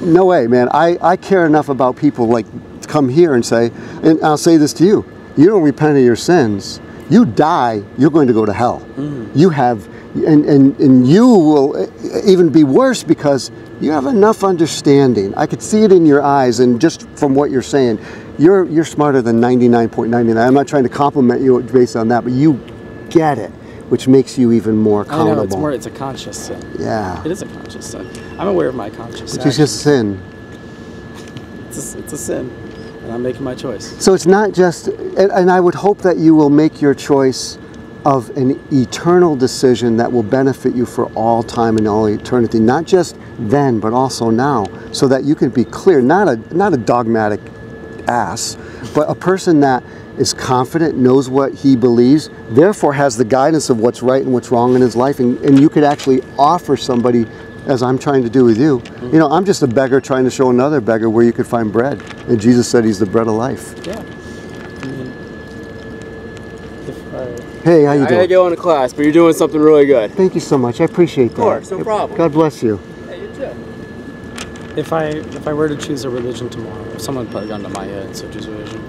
no way, man. I, I care enough about people like to come here and say, and I'll say this to you: you don't repent of your sins, you die, you're going to go to hell. Mm. You have, and, and and you will even be worse because you have enough understanding. I could see it in your eyes, and just from what you're saying, you're you're smarter than 99.99. I'm not trying to compliment you based on that, but you get it, which makes you even more I know it's more. It's a conscious sin. yeah, It is a conscious sin. I'm aware of my conscious. which is just sin. It's a, it's a sin, and I'm making my choice. So it's not just, and, and I would hope that you will make your choice of an eternal decision that will benefit you for all time and all eternity, not just then, but also now, so that you can be clear, not a not a dogmatic ass, but a person that is confident, knows what he believes, therefore has the guidance of what's right and what's wrong in his life, and, and you could actually offer somebody, as I'm trying to do with you. You know, I'm just a beggar trying to show another beggar where you could find bread, and Jesus said he's the bread of life. Yeah. If uh, Hey, how you I gotta doing? go into class, but you're doing something really good. Thank you so much. I appreciate that. Of course, no problem. God bless you. Hey, you too. if I if I were to choose a religion tomorrow, if someone put a gun to my head and said choose a religion,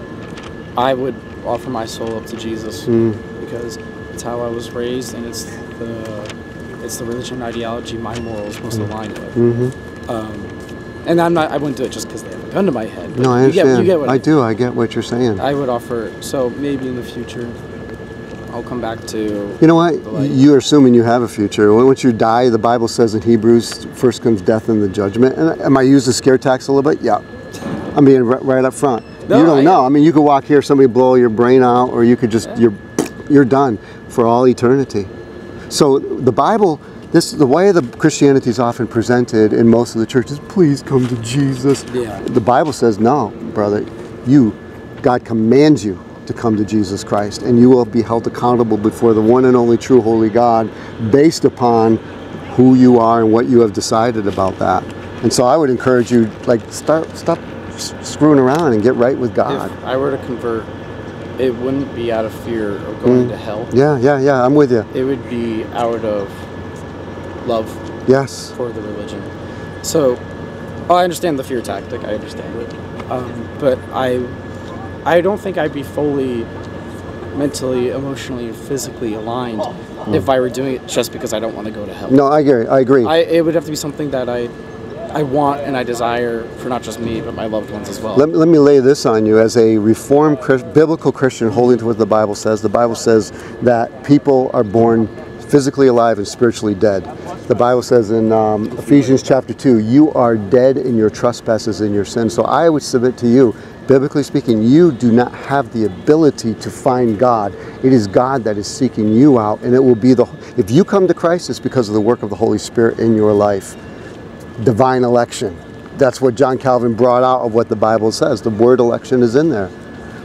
I would offer my soul up to Jesus Mm. because it's how I was raised and it's the it's the religion ideology my morals most aligned with. hmm Um, and I'm not I wouldn't do it just because they have a gun to my head. No, I you get- understand. you get what I do. I get what you're saying. I would offer. So maybe in the future, I'll come back to. you know what? You're assuming you have a future. Once you die, the Bible says in Hebrews, first comes death and the judgment. And am I using scare tactics a little bit? Yeah. I'm being right, up front. No, you don't I- know. I mean, you could walk here, somebody blow your brain out, or you could just you're you're done for all eternity. So the Bible, this the way the Christianity is often presented in most of the churches. Please come to Jesus. Yeah. The Bible says no, brother. You, God commands you to come to Jesus Christ, and you will be held accountable before the one and only true holy God, based upon who you are and what you have decided about that. And so I would encourage you, like, start stop screwing around and get right with God. If I were to convert, it wouldn't be out of fear of going to hell. Yeah, yeah, yeah. I'm with you. It would be out of love Yes. for the religion. So, oh, I understand the fear tactic. I understand it, um, but I, I don't think I'd be fully mentally, emotionally, and physically aligned if I were doing it just because I don't want to go to hell. No, I agree. I agree. I, it would have to be something that I, I want and I desire for not just me but my loved ones as well. Let, let me lay this on you. As a reformed Chris, biblical Christian holding to what the Bible says, the Bible says that people are born physically alive and spiritually dead. The Bible says in um, Ephesians chapter 2, you are dead in your trespasses and your sins. So I would submit to you, biblically speaking, you do not have the ability to find God. It is God that is seeking you out, and it will be the, if you come to Christ, it's because of the work of the Holy Spirit in your life divine election. That's what John Calvin brought out of what the Bible says. The word election is in there.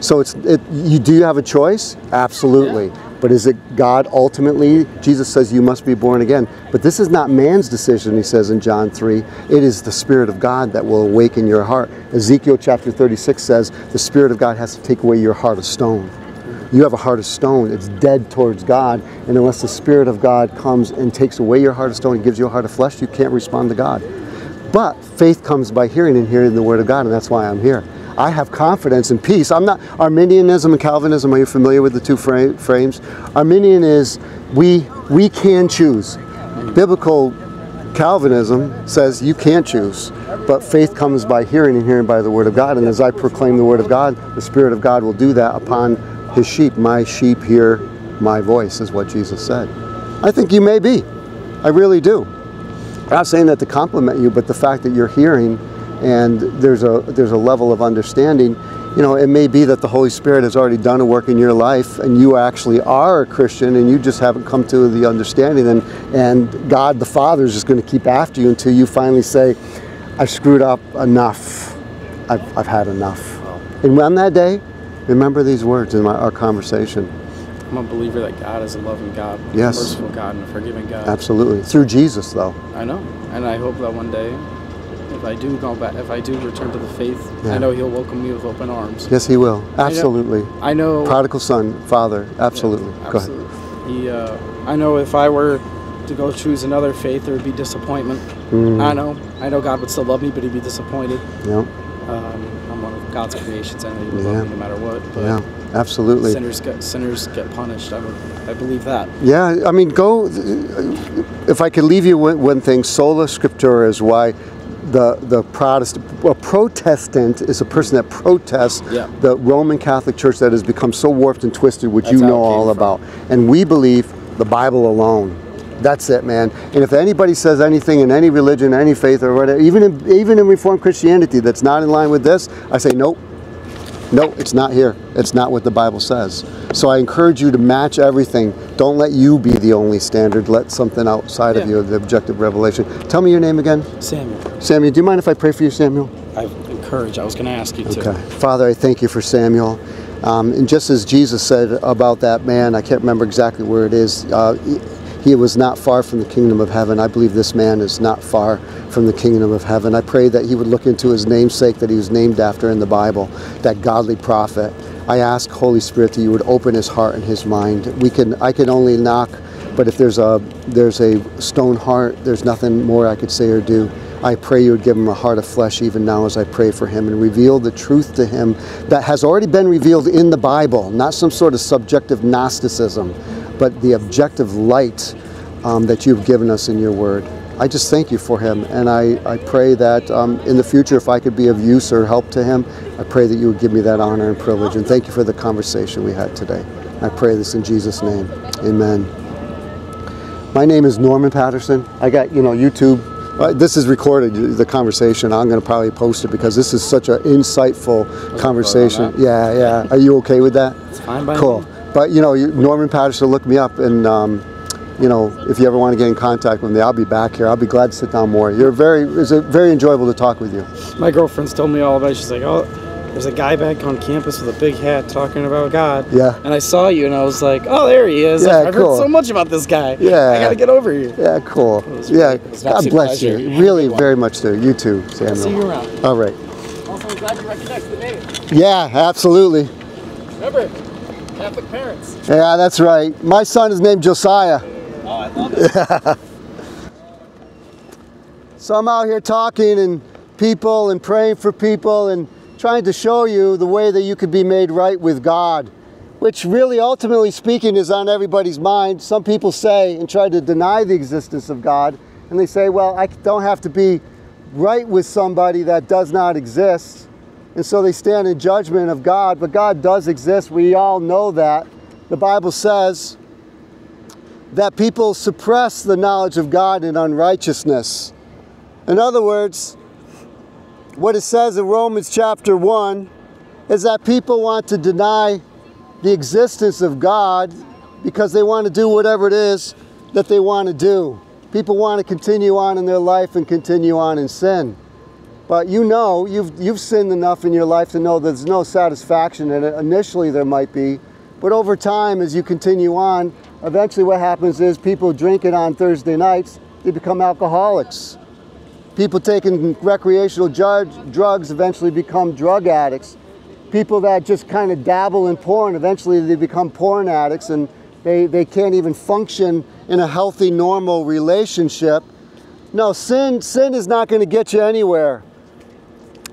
So it's it, you do have a choice? Absolutely. But is it God ultimately? Jesus says you must be born again. But this is not man's decision, he says in John 3. It is the Spirit of God that will awaken your heart. Ezekiel chapter 36 says the Spirit of God has to take away your heart of stone. You have a heart of stone. It's dead towards God. And unless the Spirit of God comes and takes away your heart of stone and gives you a heart of flesh, you can't respond to God. But faith comes by hearing and hearing the Word of God, and that's why I'm here. I have confidence and peace. I'm not Arminianism and Calvinism. Are you familiar with the two fra- frames? Arminian is we we can choose. Biblical Calvinism says you can't choose, but faith comes by hearing and hearing by the Word of God. And as I proclaim the Word of God, the Spirit of God will do that upon His sheep. My sheep hear my voice, is what Jesus said. I think you may be. I really do. I'm not saying that to compliment you, but the fact that you're hearing and there's a there's a level of understanding. You know, it may be that the Holy Spirit has already done a work in your life, and you actually are a Christian, and you just haven't come to the understanding. And and God the Father is just going to keep after you until you finally say, "I screwed up enough. I've, I've had enough." And on that day, Remember these words in my, our conversation. I'm a believer that God is a loving God, Yes. a merciful God, and a forgiving God. Absolutely. Through Jesus, though. I know, and I hope that one day, if I do go back, if I do return to the faith, Yeah. I know He'll welcome me with open arms. Yes, He will. Absolutely. I know. Prodigal son, father. Absolutely. Yeah, Go ahead. absolutely. He, uh, I know if I were to go choose another faith, there would be disappointment. Mm. I know. I know God would still love me, but He'd be disappointed. Yeah. Um, I'm one of God's creations, and He would Yeah. love me no matter what. But Yeah. Absolutely. sinners get sinners get punished. I, would, I believe that. Yeah, I mean, go. If I could leave you with one thing, sola scriptura is why the the Protestant, a Protestant is a person that protests Yeah. the Roman Catholic Church that has become so warped and twisted, which That's you know all from. about. And we believe the Bible alone. That's it, man. And if anybody says anything in any religion, any faith, or whatever, even in, even in Reformed Christianity that's not in line with this, I say nope. No, it's not here. It's not what the Bible says. So I encourage you to match everything. Don't let you be the only standard. Let something outside of Yeah. you, the objective revelation. Tell me your name again. Samuel, Samuel, do you mind if I pray for you, Samuel? I encourage. I was going to ask you to. Okay. Father, I thank you for Samuel. Um, and just as Jesus said about that man, I can't remember exactly where it is, uh, he was not far from the kingdom of heaven. I believe this man is not far from the kingdom of heaven. I pray that he would look into his namesake that he was named after in the Bible, that godly prophet. I ask, Holy Spirit, that you would open his heart and his mind. We can, I can only knock, but if there's a, there's a stone heart, there's nothing more I could say or do. I pray you would give him a heart of flesh even now as I pray for him and reveal the truth to him that has already been revealed in the Bible, not some sort of subjective Gnosticism, but the objective light um, that you've given us in your word. I just thank you for him, and I, I pray that um, in the future, if I could be of use or help to him, I pray that you would give me that honor and privilege. And thank you for the conversation we had today. I pray this in Jesus' name. Amen. My name is Norman Patterson. I got, you know, YouTube. Uh, This is recorded, the conversation. I'm going to probably post it because this is such an insightful conversation. Yeah, yeah. Are you okay with that? It's fine by Cool. me. But, you know, Norman Patterson, look me up and, um, you know, if you ever want to get in contact with me, I'll be back here. I'll be glad to sit down more. You're very, it's a, very enjoyable to talk with you. My girlfriend's told me all about it. She's like, oh, there's a guy back on campus with a big hat talking about God. Yeah. And I saw you and I was like, oh, there he is. Yeah, I've cool. heard so much about this guy. Yeah. I got to get over here. Yeah, cool. was Yeah, really- it was an God absolute bless you. Really, Have a good very much so. You too, Samuel. See you around. All right. Also, I'm glad you recognize the name. Yeah, absolutely. Remember, Catholic parents. Yeah, that's right. My son is named Josiah. So I'm out here talking and people and praying for people and trying to show you the way that you could be made right with God, which really ultimately speaking is on everybody's mind. Some people say and try to deny the existence of God, and they say, well, I don't have to be right with somebody that does not exist. And so they stand in judgment of God, but God does exist. We all know that. The Bible says that people suppress the knowledge of God in unrighteousness. In other words, what it says in Romans chapter 1 is that people want to deny the existence of God because they want to do whatever it is that they want to do. People want to continue on in their life and continue on in sin. But you know, you've, you've sinned enough in your life to know there's no satisfaction in it. Initially, there might be. But over time, as you continue on, eventually what happens is people drinking on Thursday nights, they become alcoholics. People taking recreational drugs eventually become drug addicts. People that just kind of dabble in porn, eventually they become porn addicts and they, they can't even function in a healthy, normal relationship. No, sin, sin is not going to get you anywhere.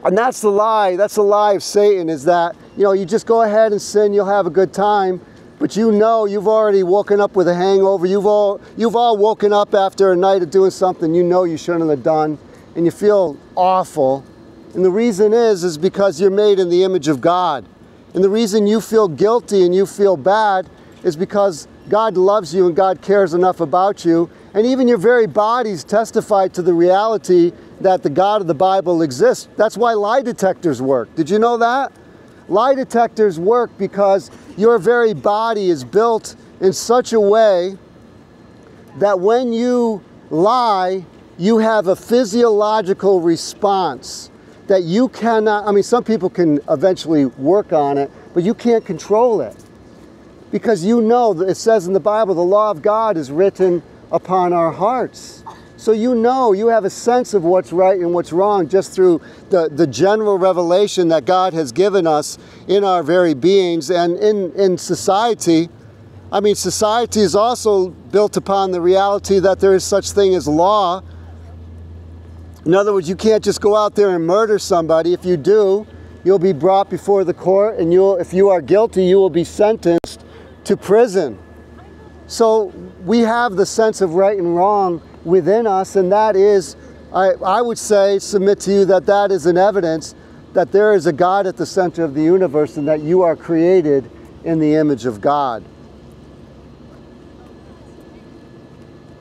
And that's the lie. That's the lie of Satan is that, you know, you just go ahead and sin, you'll have a good time. But you know you've already woken up with a hangover. You've all you've all woken up after a night of doing something you know you shouldn't have done and you feel awful. And the reason is is because you're made in the image of God. And the reason you feel guilty and you feel bad is because God loves you and God cares enough about you. And even your very bodies testify to the reality that the God of the Bible exists. That's why lie detectors work. Did you know that? Lie detectors work because your very body is built in such a way that when you lie, you have a physiological response that you cannot, I mean, some people can eventually work on it, but you can't control it. Because you know that it says in the Bible, the law of God is written upon our hearts. So you know, you have a sense of what's right and what's wrong just through the, the general revelation that God has given us in our very beings and in, in society. I mean, society is also built upon the reality that there is such thing as law. In other words, you can't just go out there and murder somebody. If you do, you'll be brought before the court, and you'll, if you are guilty, you will be sentenced to prison. So we have the sense of right and wrong within us, and that is, I, I would say, submit to you that that is an evidence that there is a God at the center of the universe and that you are created in the image of God.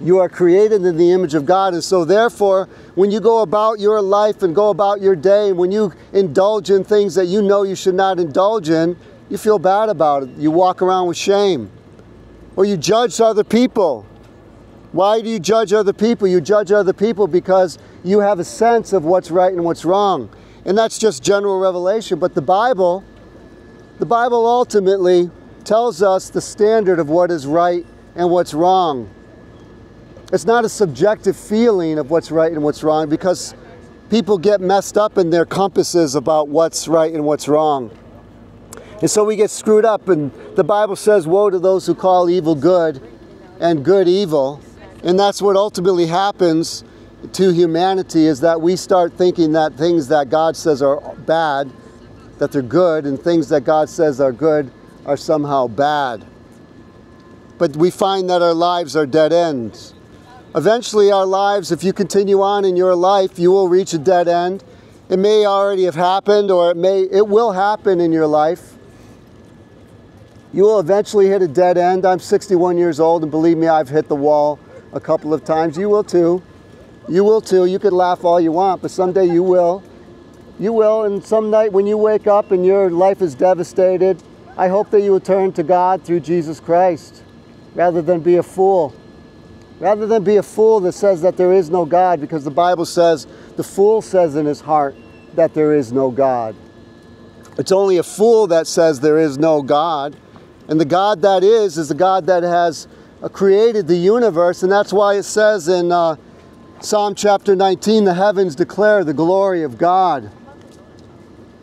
You are created in the image of God, and so therefore, when you go about your life and go about your day, when you indulge in things that you know you should not indulge in, you feel bad about it. You walk around with shame. Or you judge other people why do you judge other people? You judge other people because you have a sense of what's right and what's wrong. And that's just general revelation. But the Bible, the Bible ultimately tells us the standard of what is right and what's wrong. It's not a subjective feeling of what's right and what's wrong because people get messed up in their compasses about what's right and what's wrong. And so we get screwed up, and the Bible says, Woe to those who call evil good and good evil. And that's what ultimately happens to humanity is that we start thinking that things that God says are bad, that they're good, and things that God says are good are somehow bad. But we find that our lives are dead ends. Eventually, our lives, if you continue on in your life, you will reach a dead end. It may already have happened, or it may it will happen in your life. You will eventually hit a dead end. I'm 61 years old, and believe me, I've hit the wall a couple of times. You will too. You will too. You could laugh all you want, but someday you will. You will, and some night when you wake up and your life is devastated, I hope that you will turn to God through Jesus Christ rather than be a fool. Rather than be a fool that says that there is no God, because the Bible says the fool says in his heart that there is no God. It's only a fool that says there is no God. And the God that is, is the God that has created the universe, and that's why it says in uh, Psalm chapter 19 the heavens declare the glory of God.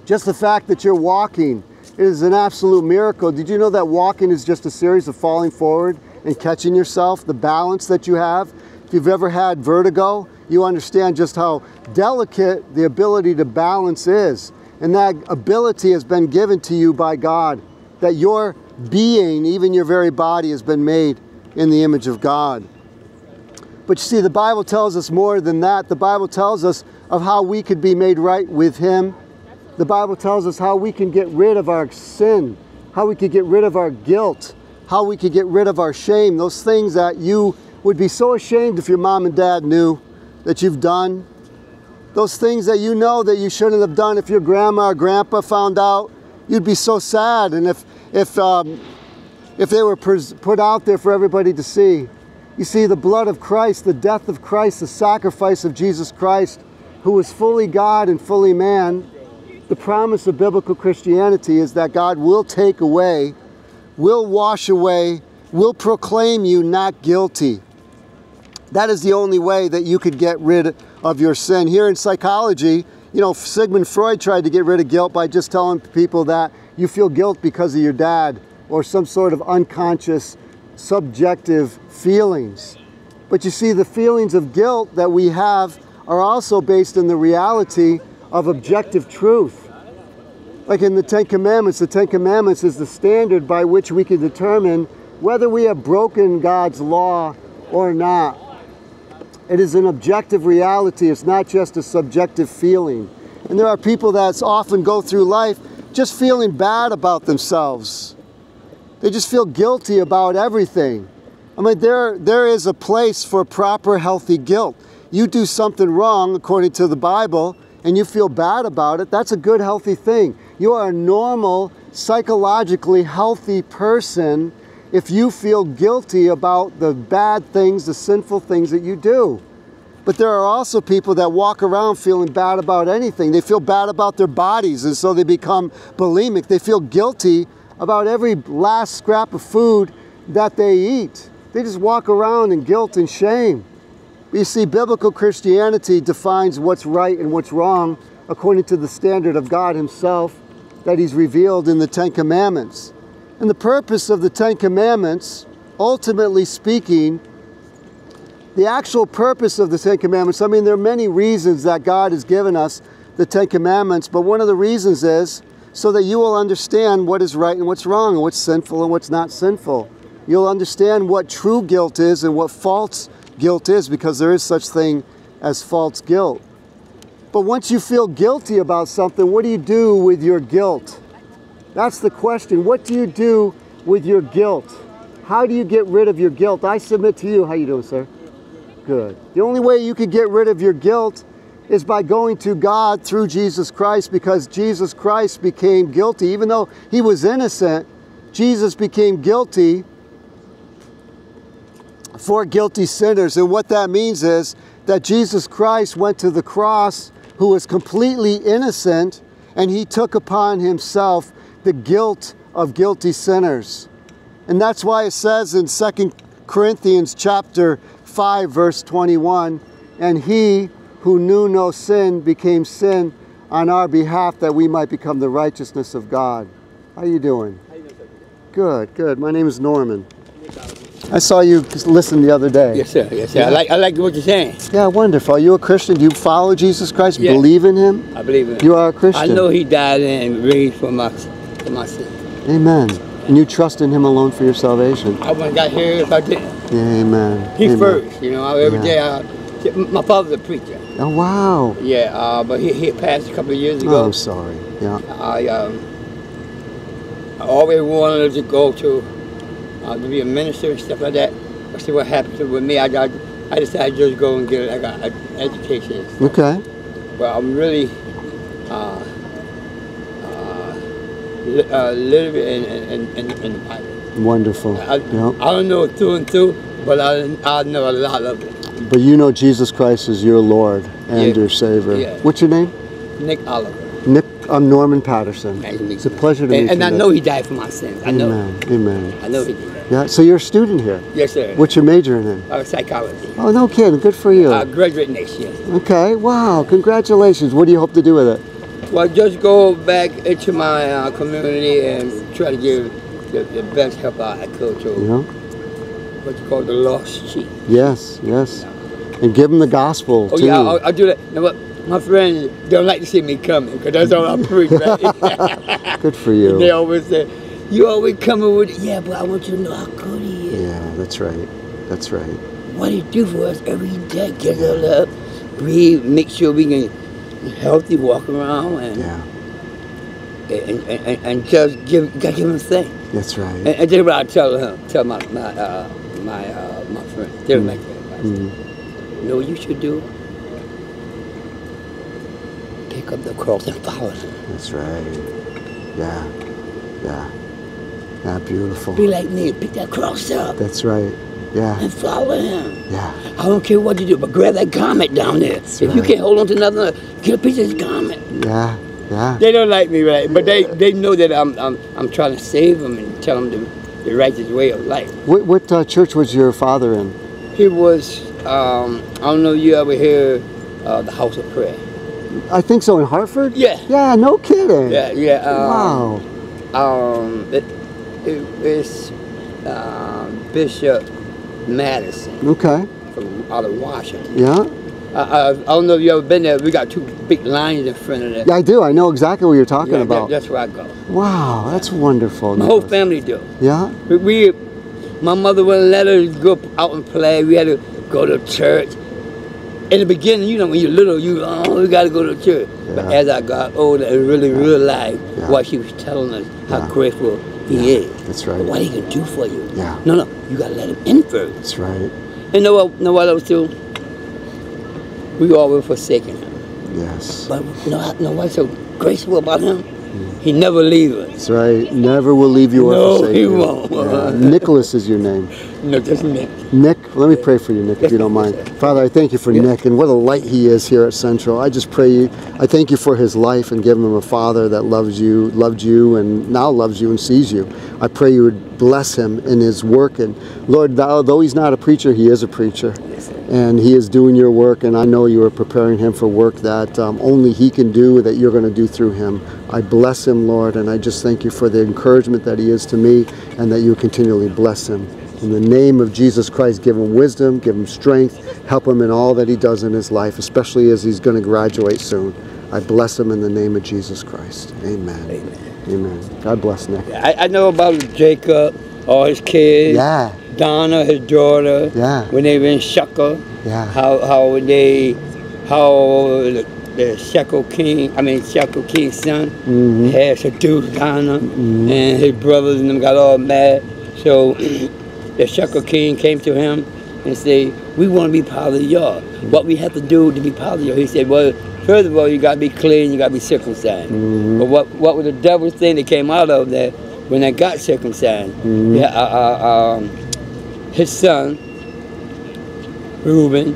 Just the fact that you're walking is an absolute miracle. Did you know that walking is just a series of falling forward and catching yourself? The balance that you have. If you've ever had vertigo, you understand just how delicate the ability to balance is. And that ability has been given to you by God. That your being, even your very body, has been made in the image of God. But you see, the Bible tells us more than that. The Bible tells us of how we could be made right with Him. The Bible tells us how we can get rid of our sin, how we could get rid of our guilt, how we could get rid of our shame, those things that you would be so ashamed if your mom and dad knew that you've done. Those things that you know that you shouldn't have done if your grandma or grandpa found out, you'd be so sad. And if, if um, if they were put out there for everybody to see. You see, the blood of Christ, the death of Christ, the sacrifice of Jesus Christ, who was fully God and fully man, the promise of biblical Christianity is that God will take away, will wash away, will proclaim you not guilty. That is the only way that you could get rid of your sin. Here in psychology, you know, Sigmund Freud tried to get rid of guilt by just telling people that you feel guilt because of your dad or some sort of unconscious, subjective feelings. But you see, the feelings of guilt that we have are also based in the reality of objective truth. Like in the Ten Commandments, the Ten Commandments is the standard by which we can determine whether we have broken God's law or not. It is an objective reality, it's not just a subjective feeling. And there are people that often go through life just feeling bad about themselves they just feel guilty about everything. I mean, there, there is a place for proper, healthy guilt. You do something wrong, according to the Bible, and you feel bad about it, that's a good, healthy thing. You are a normal, psychologically healthy person if you feel guilty about the bad things, the sinful things that you do. But there are also people that walk around feeling bad about anything. They feel bad about their bodies, and so they become bulimic. They feel guilty about every last scrap of food that they eat. They just walk around in guilt and shame. You see, biblical Christianity defines what's right and what's wrong according to the standard of God Himself that He's revealed in the Ten Commandments. And the purpose of the Ten Commandments, ultimately speaking, the actual purpose of the Ten Commandments, I mean, there are many reasons that God has given us the Ten Commandments, but one of the reasons is so that you will understand what is right and what's wrong, and what's sinful and what's not sinful. You'll understand what true guilt is and what false guilt is, because there is such thing as false guilt. But once you feel guilty about something, what do you do with your guilt? That's the question. What do you do with your guilt? How do you get rid of your guilt? I submit to you. How you doing, sir? Good. The only way you could get rid of your guilt is by going to God through Jesus Christ because Jesus Christ became guilty. Even though he was innocent, Jesus became guilty for guilty sinners. And what that means is that Jesus Christ went to the cross who was completely innocent and he took upon himself the guilt of guilty sinners. And that's why it says in 2 Corinthians chapter 5 verse 21, and he who knew no sin became sin on our behalf that we might become the righteousness of God. How are you doing? Good, good. My name is Norman. I saw you listen the other day. Yes, sir. Yes, sir. I like I like what you're saying. Yeah, wonderful. Are you a Christian? Do you follow Jesus Christ? Yes. Believe in him? I believe in it. You are a Christian. I know He died and raised for my for my sin. Amen. And you trust in him alone for your salvation. I wouldn't got here if I didn't. Amen. He Amen. first, you know. Every Yeah. day, I, my father's a preacher. Oh, wow. Yeah, uh, but he, he passed a couple of years Oh, ago. I'm sorry. Yeah. I um, I always wanted to go to uh, to be a minister and stuff like that. I see what happened to, with me. I got I decided to just go and get like a, a education. Okay. But I'm really uh, uh, li- uh, living in, in, in, in the Bible. Wonderful. I, Yeah. I don't know it through and through, but I, I know a lot of it. But you know Jesus Christ is your Lord and Yeah. your Savior. Yeah. What's your name? Nick Oliver. Nick. I'm Norman Patterson. Nice It's a pleasure to and, meet and you. And I Nick. know he died for my sins. I know. Amen. Amen. I know he did. Yeah. So you're a student here. Yes, sir. What's your major in? Uh, psychology. Oh, no kidding. Good for you. I graduate next year. Okay. Wow. Congratulations. What do you hope to do with it? Well, just go back into my uh, community and try to give the, the best help I could to You know. What you call the lost sheep. Yes. Yes. And give them the gospel Oh too. yeah, I'll, I'll do that. Now, what, my friends don't like to see me coming because that's all I preach, right? Good for you. they always say, "You always coming with yeah, but I want you to know how good he is. Yeah. That's right. That's right. What he do for us every day, get us up, breathe, make sure we can healthy walk around and Yeah. and, and, and, and just give gotta give him thanks. That's right. And, and this what I tell him, tell my my uh, my uh, my friend. They don't like that. Mm. You know what you should do? Pick up the cross and follow him. That's right. Yeah. Yeah. Yeah. Beautiful. Be like me, pick that cross up That's right. Yeah. and follow him. Yeah. I don't care what you do, but grab that garment down there. if you can't hold on to nothing, get a piece of his garment. Yeah. Yeah. They don't like me, right? But they, they know that I'm, I'm I'm trying to save them and tell them the, the righteous way of life. What, what uh, church was your father in? He was, um, I don't know if you ever hear uh, the House of Prayer. I think so in Hartford. Yeah. Yeah. No kidding. Yeah, yeah. Um, Wow. Um, it, it, it's um, Bishop Madison Okay. from out of Washington. Yeah. I, I, I don't know if you ever been there. We got two big lines in front of that. Yeah, I do. I know exactly what you're talking Yeah, that- about. that's where I go. Wow, that's wonderful. My whole family do. Yeah. We, we, my mother wouldn't let us go out and play. We had to go to church. In the beginning, you know, when you're little, you oh, we got to go to church. But as I got older and really realized Yeah. what she was telling us, how Yeah. grateful he Yeah, is. that's right. What he can do for you. Yeah. No, no, you got to let him in first. That's right. And know what? Know what else too? We all were forsaken him. Yes. But you know, how- know what's so graceful about him? He never leave us. That's right. Never will leave you or No, forsake he won't. Yeah. Nicholas is your name. No, just me. Nick, let me pray for you, Nick, if you don't mind. Father, I thank you for Nick and what a light he is here at Central. I just pray you, I thank you for his life and give him a father that loves you, loved you, and now loves you and sees you. I pray you would bless him in his work. And Lord, thou, though he's not a preacher, he is a preacher. And he is doing your work, and I know you are preparing him for work that um, only he can do, that you're going to do through him. I bless him, Lord, and I just thank you for the encouragement that he is to me, and that you continually bless him. In the name of Jesus Christ, give him wisdom, give him strength, help him in all that he does in his life, especially as he's going to graduate soon. I bless him in the name of Jesus Christ. Amen. Amen. Amen. God bless Nick. I, I know about Jacob, all his kids. Yeah, Donna, his daughter. Yeah. When they were in Shechem. yeah. How how they how the, Shechem king, I mean Shechem king's son, Mhm. had seduced Donna, and his brothers and them got all mad. So the Shechem king came to him and said, "We want to be part of y'all. What we have to do to be part of y'all?" He said, "Well, first of all, you got to be clean. You got to be circumcised." But what what was the devil's thing that came out of that when they got circumcised? Yeah, uh, uh, um, his son Reuben,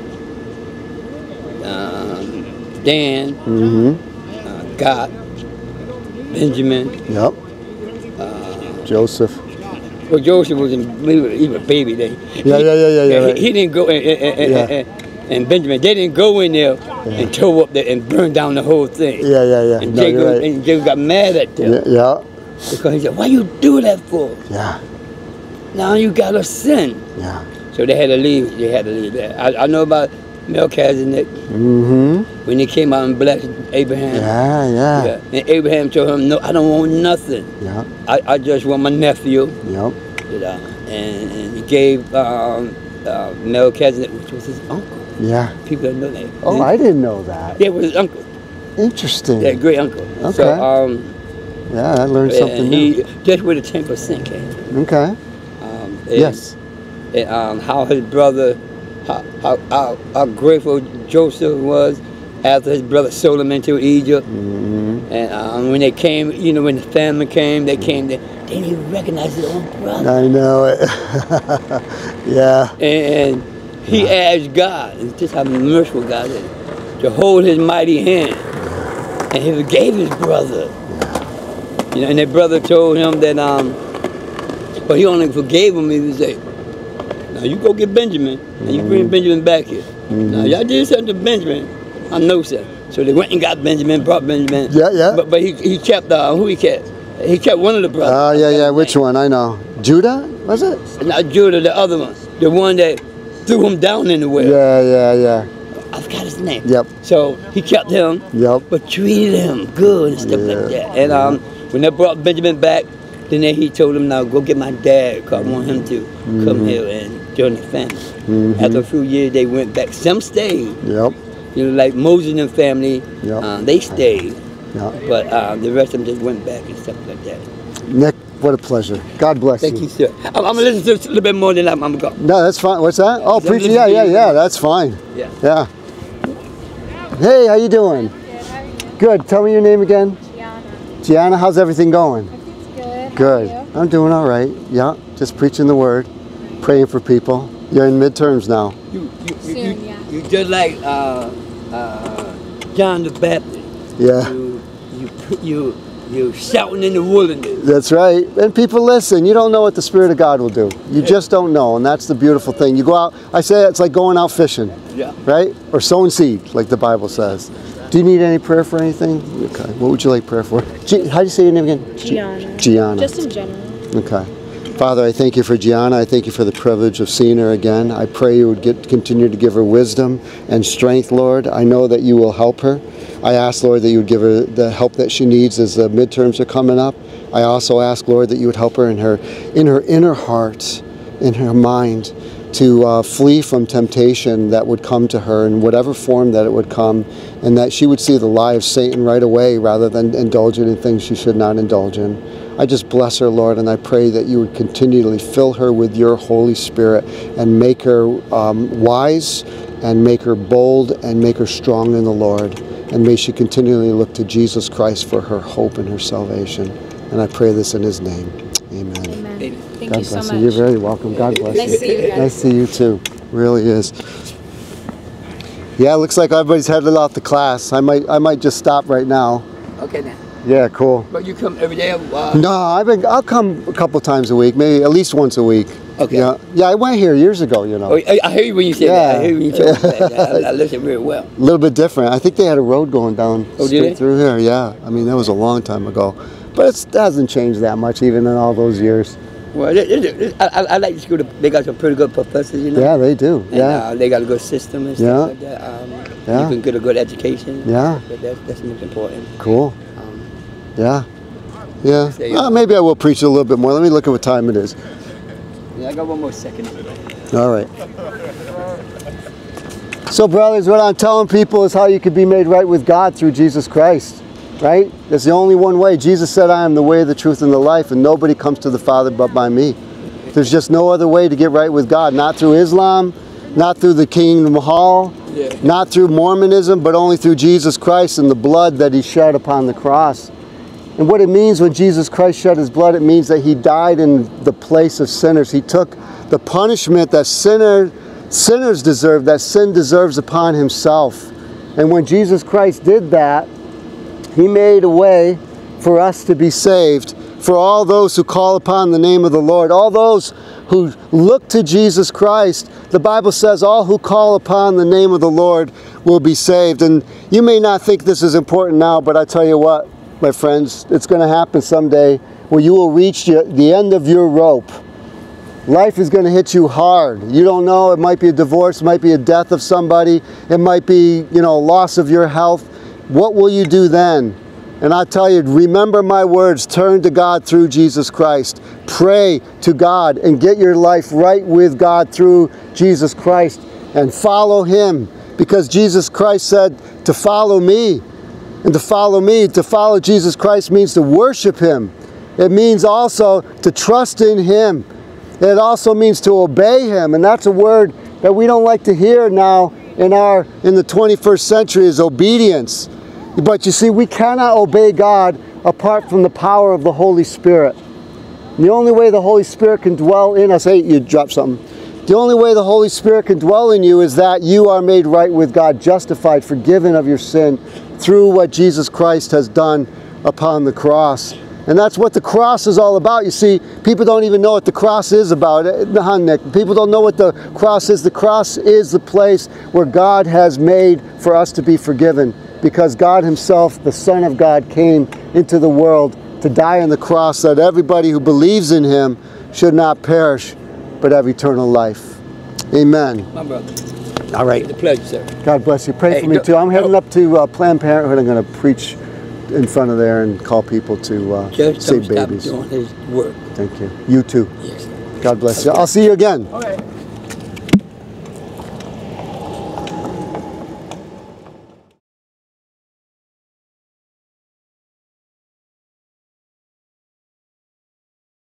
Dan, Mm-hmm. uh, Benjamin. Yep. Joseph. Well, Joseph was in, he was, a baby then. Yeah, yeah, yeah, yeah, yeah, He, right. he didn't go, and, and, and, Yeah. and, and Benjamin, they didn't go in there and tow up the, and burn down the whole thing. Yeah, yeah, yeah. And, No, Jacob, right. and Jacob got mad at them Yeah, yeah, because he said, "Why you do that for? yeah, Now you got to sin." yeah. So they had to leave. They had to leave that. I, I know about Melchizedek Mm-hmm. when he came out and blessed Abraham. Yeah, yeah, Yeah. And Abraham told him, "No, I don't want nothing. yeah, I, I just want my nephew." yep. You know, and, and he gave um, uh, Melchizedek, which was his uncle. Yeah. People don't know that. Oh, I didn't know that. Yeah, it was his uncle. Interesting. Yeah, great uncle. Okay. So, um, Yeah, I learned something and new. he just where the ten percent came. Okay. Um, and- Yes. And, um, how his brother, how, how, how, grateful Joseph was after his brother sold him into Egypt. Mm-hmm. And um, when they came, you know, when the famine came, they came. They, they didn't even recognize their own brother. I know it. yeah. And he asked God, and just how merciful God is, to hold his mighty hand. And he forgave his brother. You know, and their brother told him that, um, but he only forgave him if he said, now you go get Benjamin, and you bring Benjamin back here. Now y'all did something to Benjamin. I know, sir. So they went and got Benjamin, brought Benjamin. Yeah, yeah. But, but he, he kept, uh, who he kept? He kept one of the brothers. Oh, I yeah, yeah. Which one? I know. Judah? Was it? Not Judah, the other one. The one that threw him down in the well. Yeah, yeah, yeah. I forgot his name. Yep. So he kept him, Yep. but treated him good and stuff Yeah. like that. And um, when they brought Benjamin back, then they, he told him, now go get my dad, because I want him to Mm-hmm. come here and join the family. After a few years, they went back. Some stayed, Yep. you know, like Moses and family, Yep. uh, they stayed. Yep. But uh, the rest of them just went back and stuff like that. Nick, what a pleasure. God bless you. Thank you, sir. I'm, I'm going to listen to a little bit more than I'm, I'm going to go. No, that's fine. What's that? Oh, I'm preaching. Yeah, yeah, yeah. That's fine. Yeah. Yeah. Hey, how you doing? Good. Tell me your name again. Gianna. Gianna, how's everything going? Good. Good. I'm doing all right. Yeah, just preaching the word, praying for people. You're in midterms now. You, you, you, Soon, you, yeah. you just like uh, uh, John the Baptist. Yeah, You, you, you, you shouting in the wilderness. that's right. And people listen. You don't know what the Spirit of God will do. You just don't know, and that's the beautiful thing. You go out. I say it's like going out fishing, Yeah. right? Or sowing seed, like the Bible says. Do you need any prayer for anything? Okay. What would you like prayer for? G- how do you say your name again? Gianna. Gianna. Just in general. Okay. Father, I thank you for Gianna. I thank you for the privilege of seeing her again. I pray you would get, continue to give her wisdom and strength, Lord. I know that you will help her. I ask, Lord, that you would give her the help that she needs as the midterms are coming up. I also ask, Lord, that you would help her in her in her inner heart, in her mind, to uh, flee from temptation that would come to her in whatever form that it would come, and that she would see the lie of Satan right away rather than indulging in things she should not indulge in. I just bless her, Lord, and I pray that you would continually fill her with your Holy Spirit and make her um, wise and make her bold and make her strong in the Lord. And may she continually look to Jesus Christ for her hope and her salvation. And I pray this in his name. Amen. Amen. Thank God you so bless much. you. You're very welcome. God bless Nice you. to see you guys. Nice to see you too. Really is. Yeah, it looks like everybody's headed off to class. I might I might just stop right now. Okay then. Yeah, cool. But you come every day. Uh, No, I've been I'll come a couple times a week, maybe at least once a week. Okay. Yeah. Yeah, I went here years ago, you know. Oh, I, I hear you when you say that. I Yeah. hear you when you talk about that. I, I listen very well. A little bit different. I think they had a road going down Oh, straight through here. Yeah. I mean, that was a long time ago. But it hasn't changed that much even in all those years. Well, it, it, it, I, I I like the school. They got some pretty good professors, you know. Yeah, they do. And, Yeah. uh, they got a good system and stuff Yeah. like that. Um, Yeah. You can get a good education. Yeah. But that's, that's most important. Cool. Yeah. Yeah. Uh, maybe I will preach a little bit more. Let me look at what time it is. yeah, I got one more second. All right. So, brothers, what I'm telling people is how you can be made right with God through Jesus Christ, right? That's the only one way. Jesus said, I am the way, the truth, and the life, and nobody comes to the Father but by me. There's just no other way to get right with God, not through Islam, not through the Kingdom Hall, Yeah. not through Mormonism, but only through Jesus Christ and the blood that He shed upon the cross. And what it means when Jesus Christ shed his blood, it means that he died in the place of sinners. He took the punishment that sinner, sinners deserve, that sin deserves upon himself. And when Jesus Christ did that, he made a way for us to be saved, for all those who call upon the name of the Lord, all those who look to Jesus Christ. The Bible says, All who call upon the name of the Lord will be saved. And you may not think this is important now, but I tell you what, my friends, it's going to happen someday where you will reach the end of your rope. Life is going to hit you hard. You don't know. It might be a divorce, it might be a death of somebody, it might be, you know, loss of your health. What will you do then? And I tell you, remember my words, turn to God through Jesus Christ. Pray to God and get your life right with God through Jesus Christ and follow Him. Because Jesus Christ said to follow me. And to follow me, to follow Jesus Christ means to worship Him. It means also to trust in Him. It also means to obey Him. And that's a word that we don't like to hear now in our in the 21st century is obedience. But you see, we cannot obey God apart from the power of the Holy Spirit. And the only way the Holy Spirit can dwell in us, hey, you dropped something. The only way the Holy Spirit can dwell in you is that you are made right with God, justified, forgiven of your sin through what Jesus Christ has done upon the cross. And that's what the cross is all about. You see, people don't even know what the cross is about. Eh? People don't know what the cross is. The cross is the place where God has made for us to be forgiven because God Himself, the Son of God, came into the world to die on the cross that everybody who believes in Him should not perish but have eternal life. Amen. My brother. All right. It's a pleasure, sir. God bless you. Pray Hey, for me too. I'm heading up to uh, Planned Parenthood. I'm going to preach in front of there and call people to uh, Just save babies. doing his work. Thank you. You too. Yes. God bless you. I'll see you again. Okay.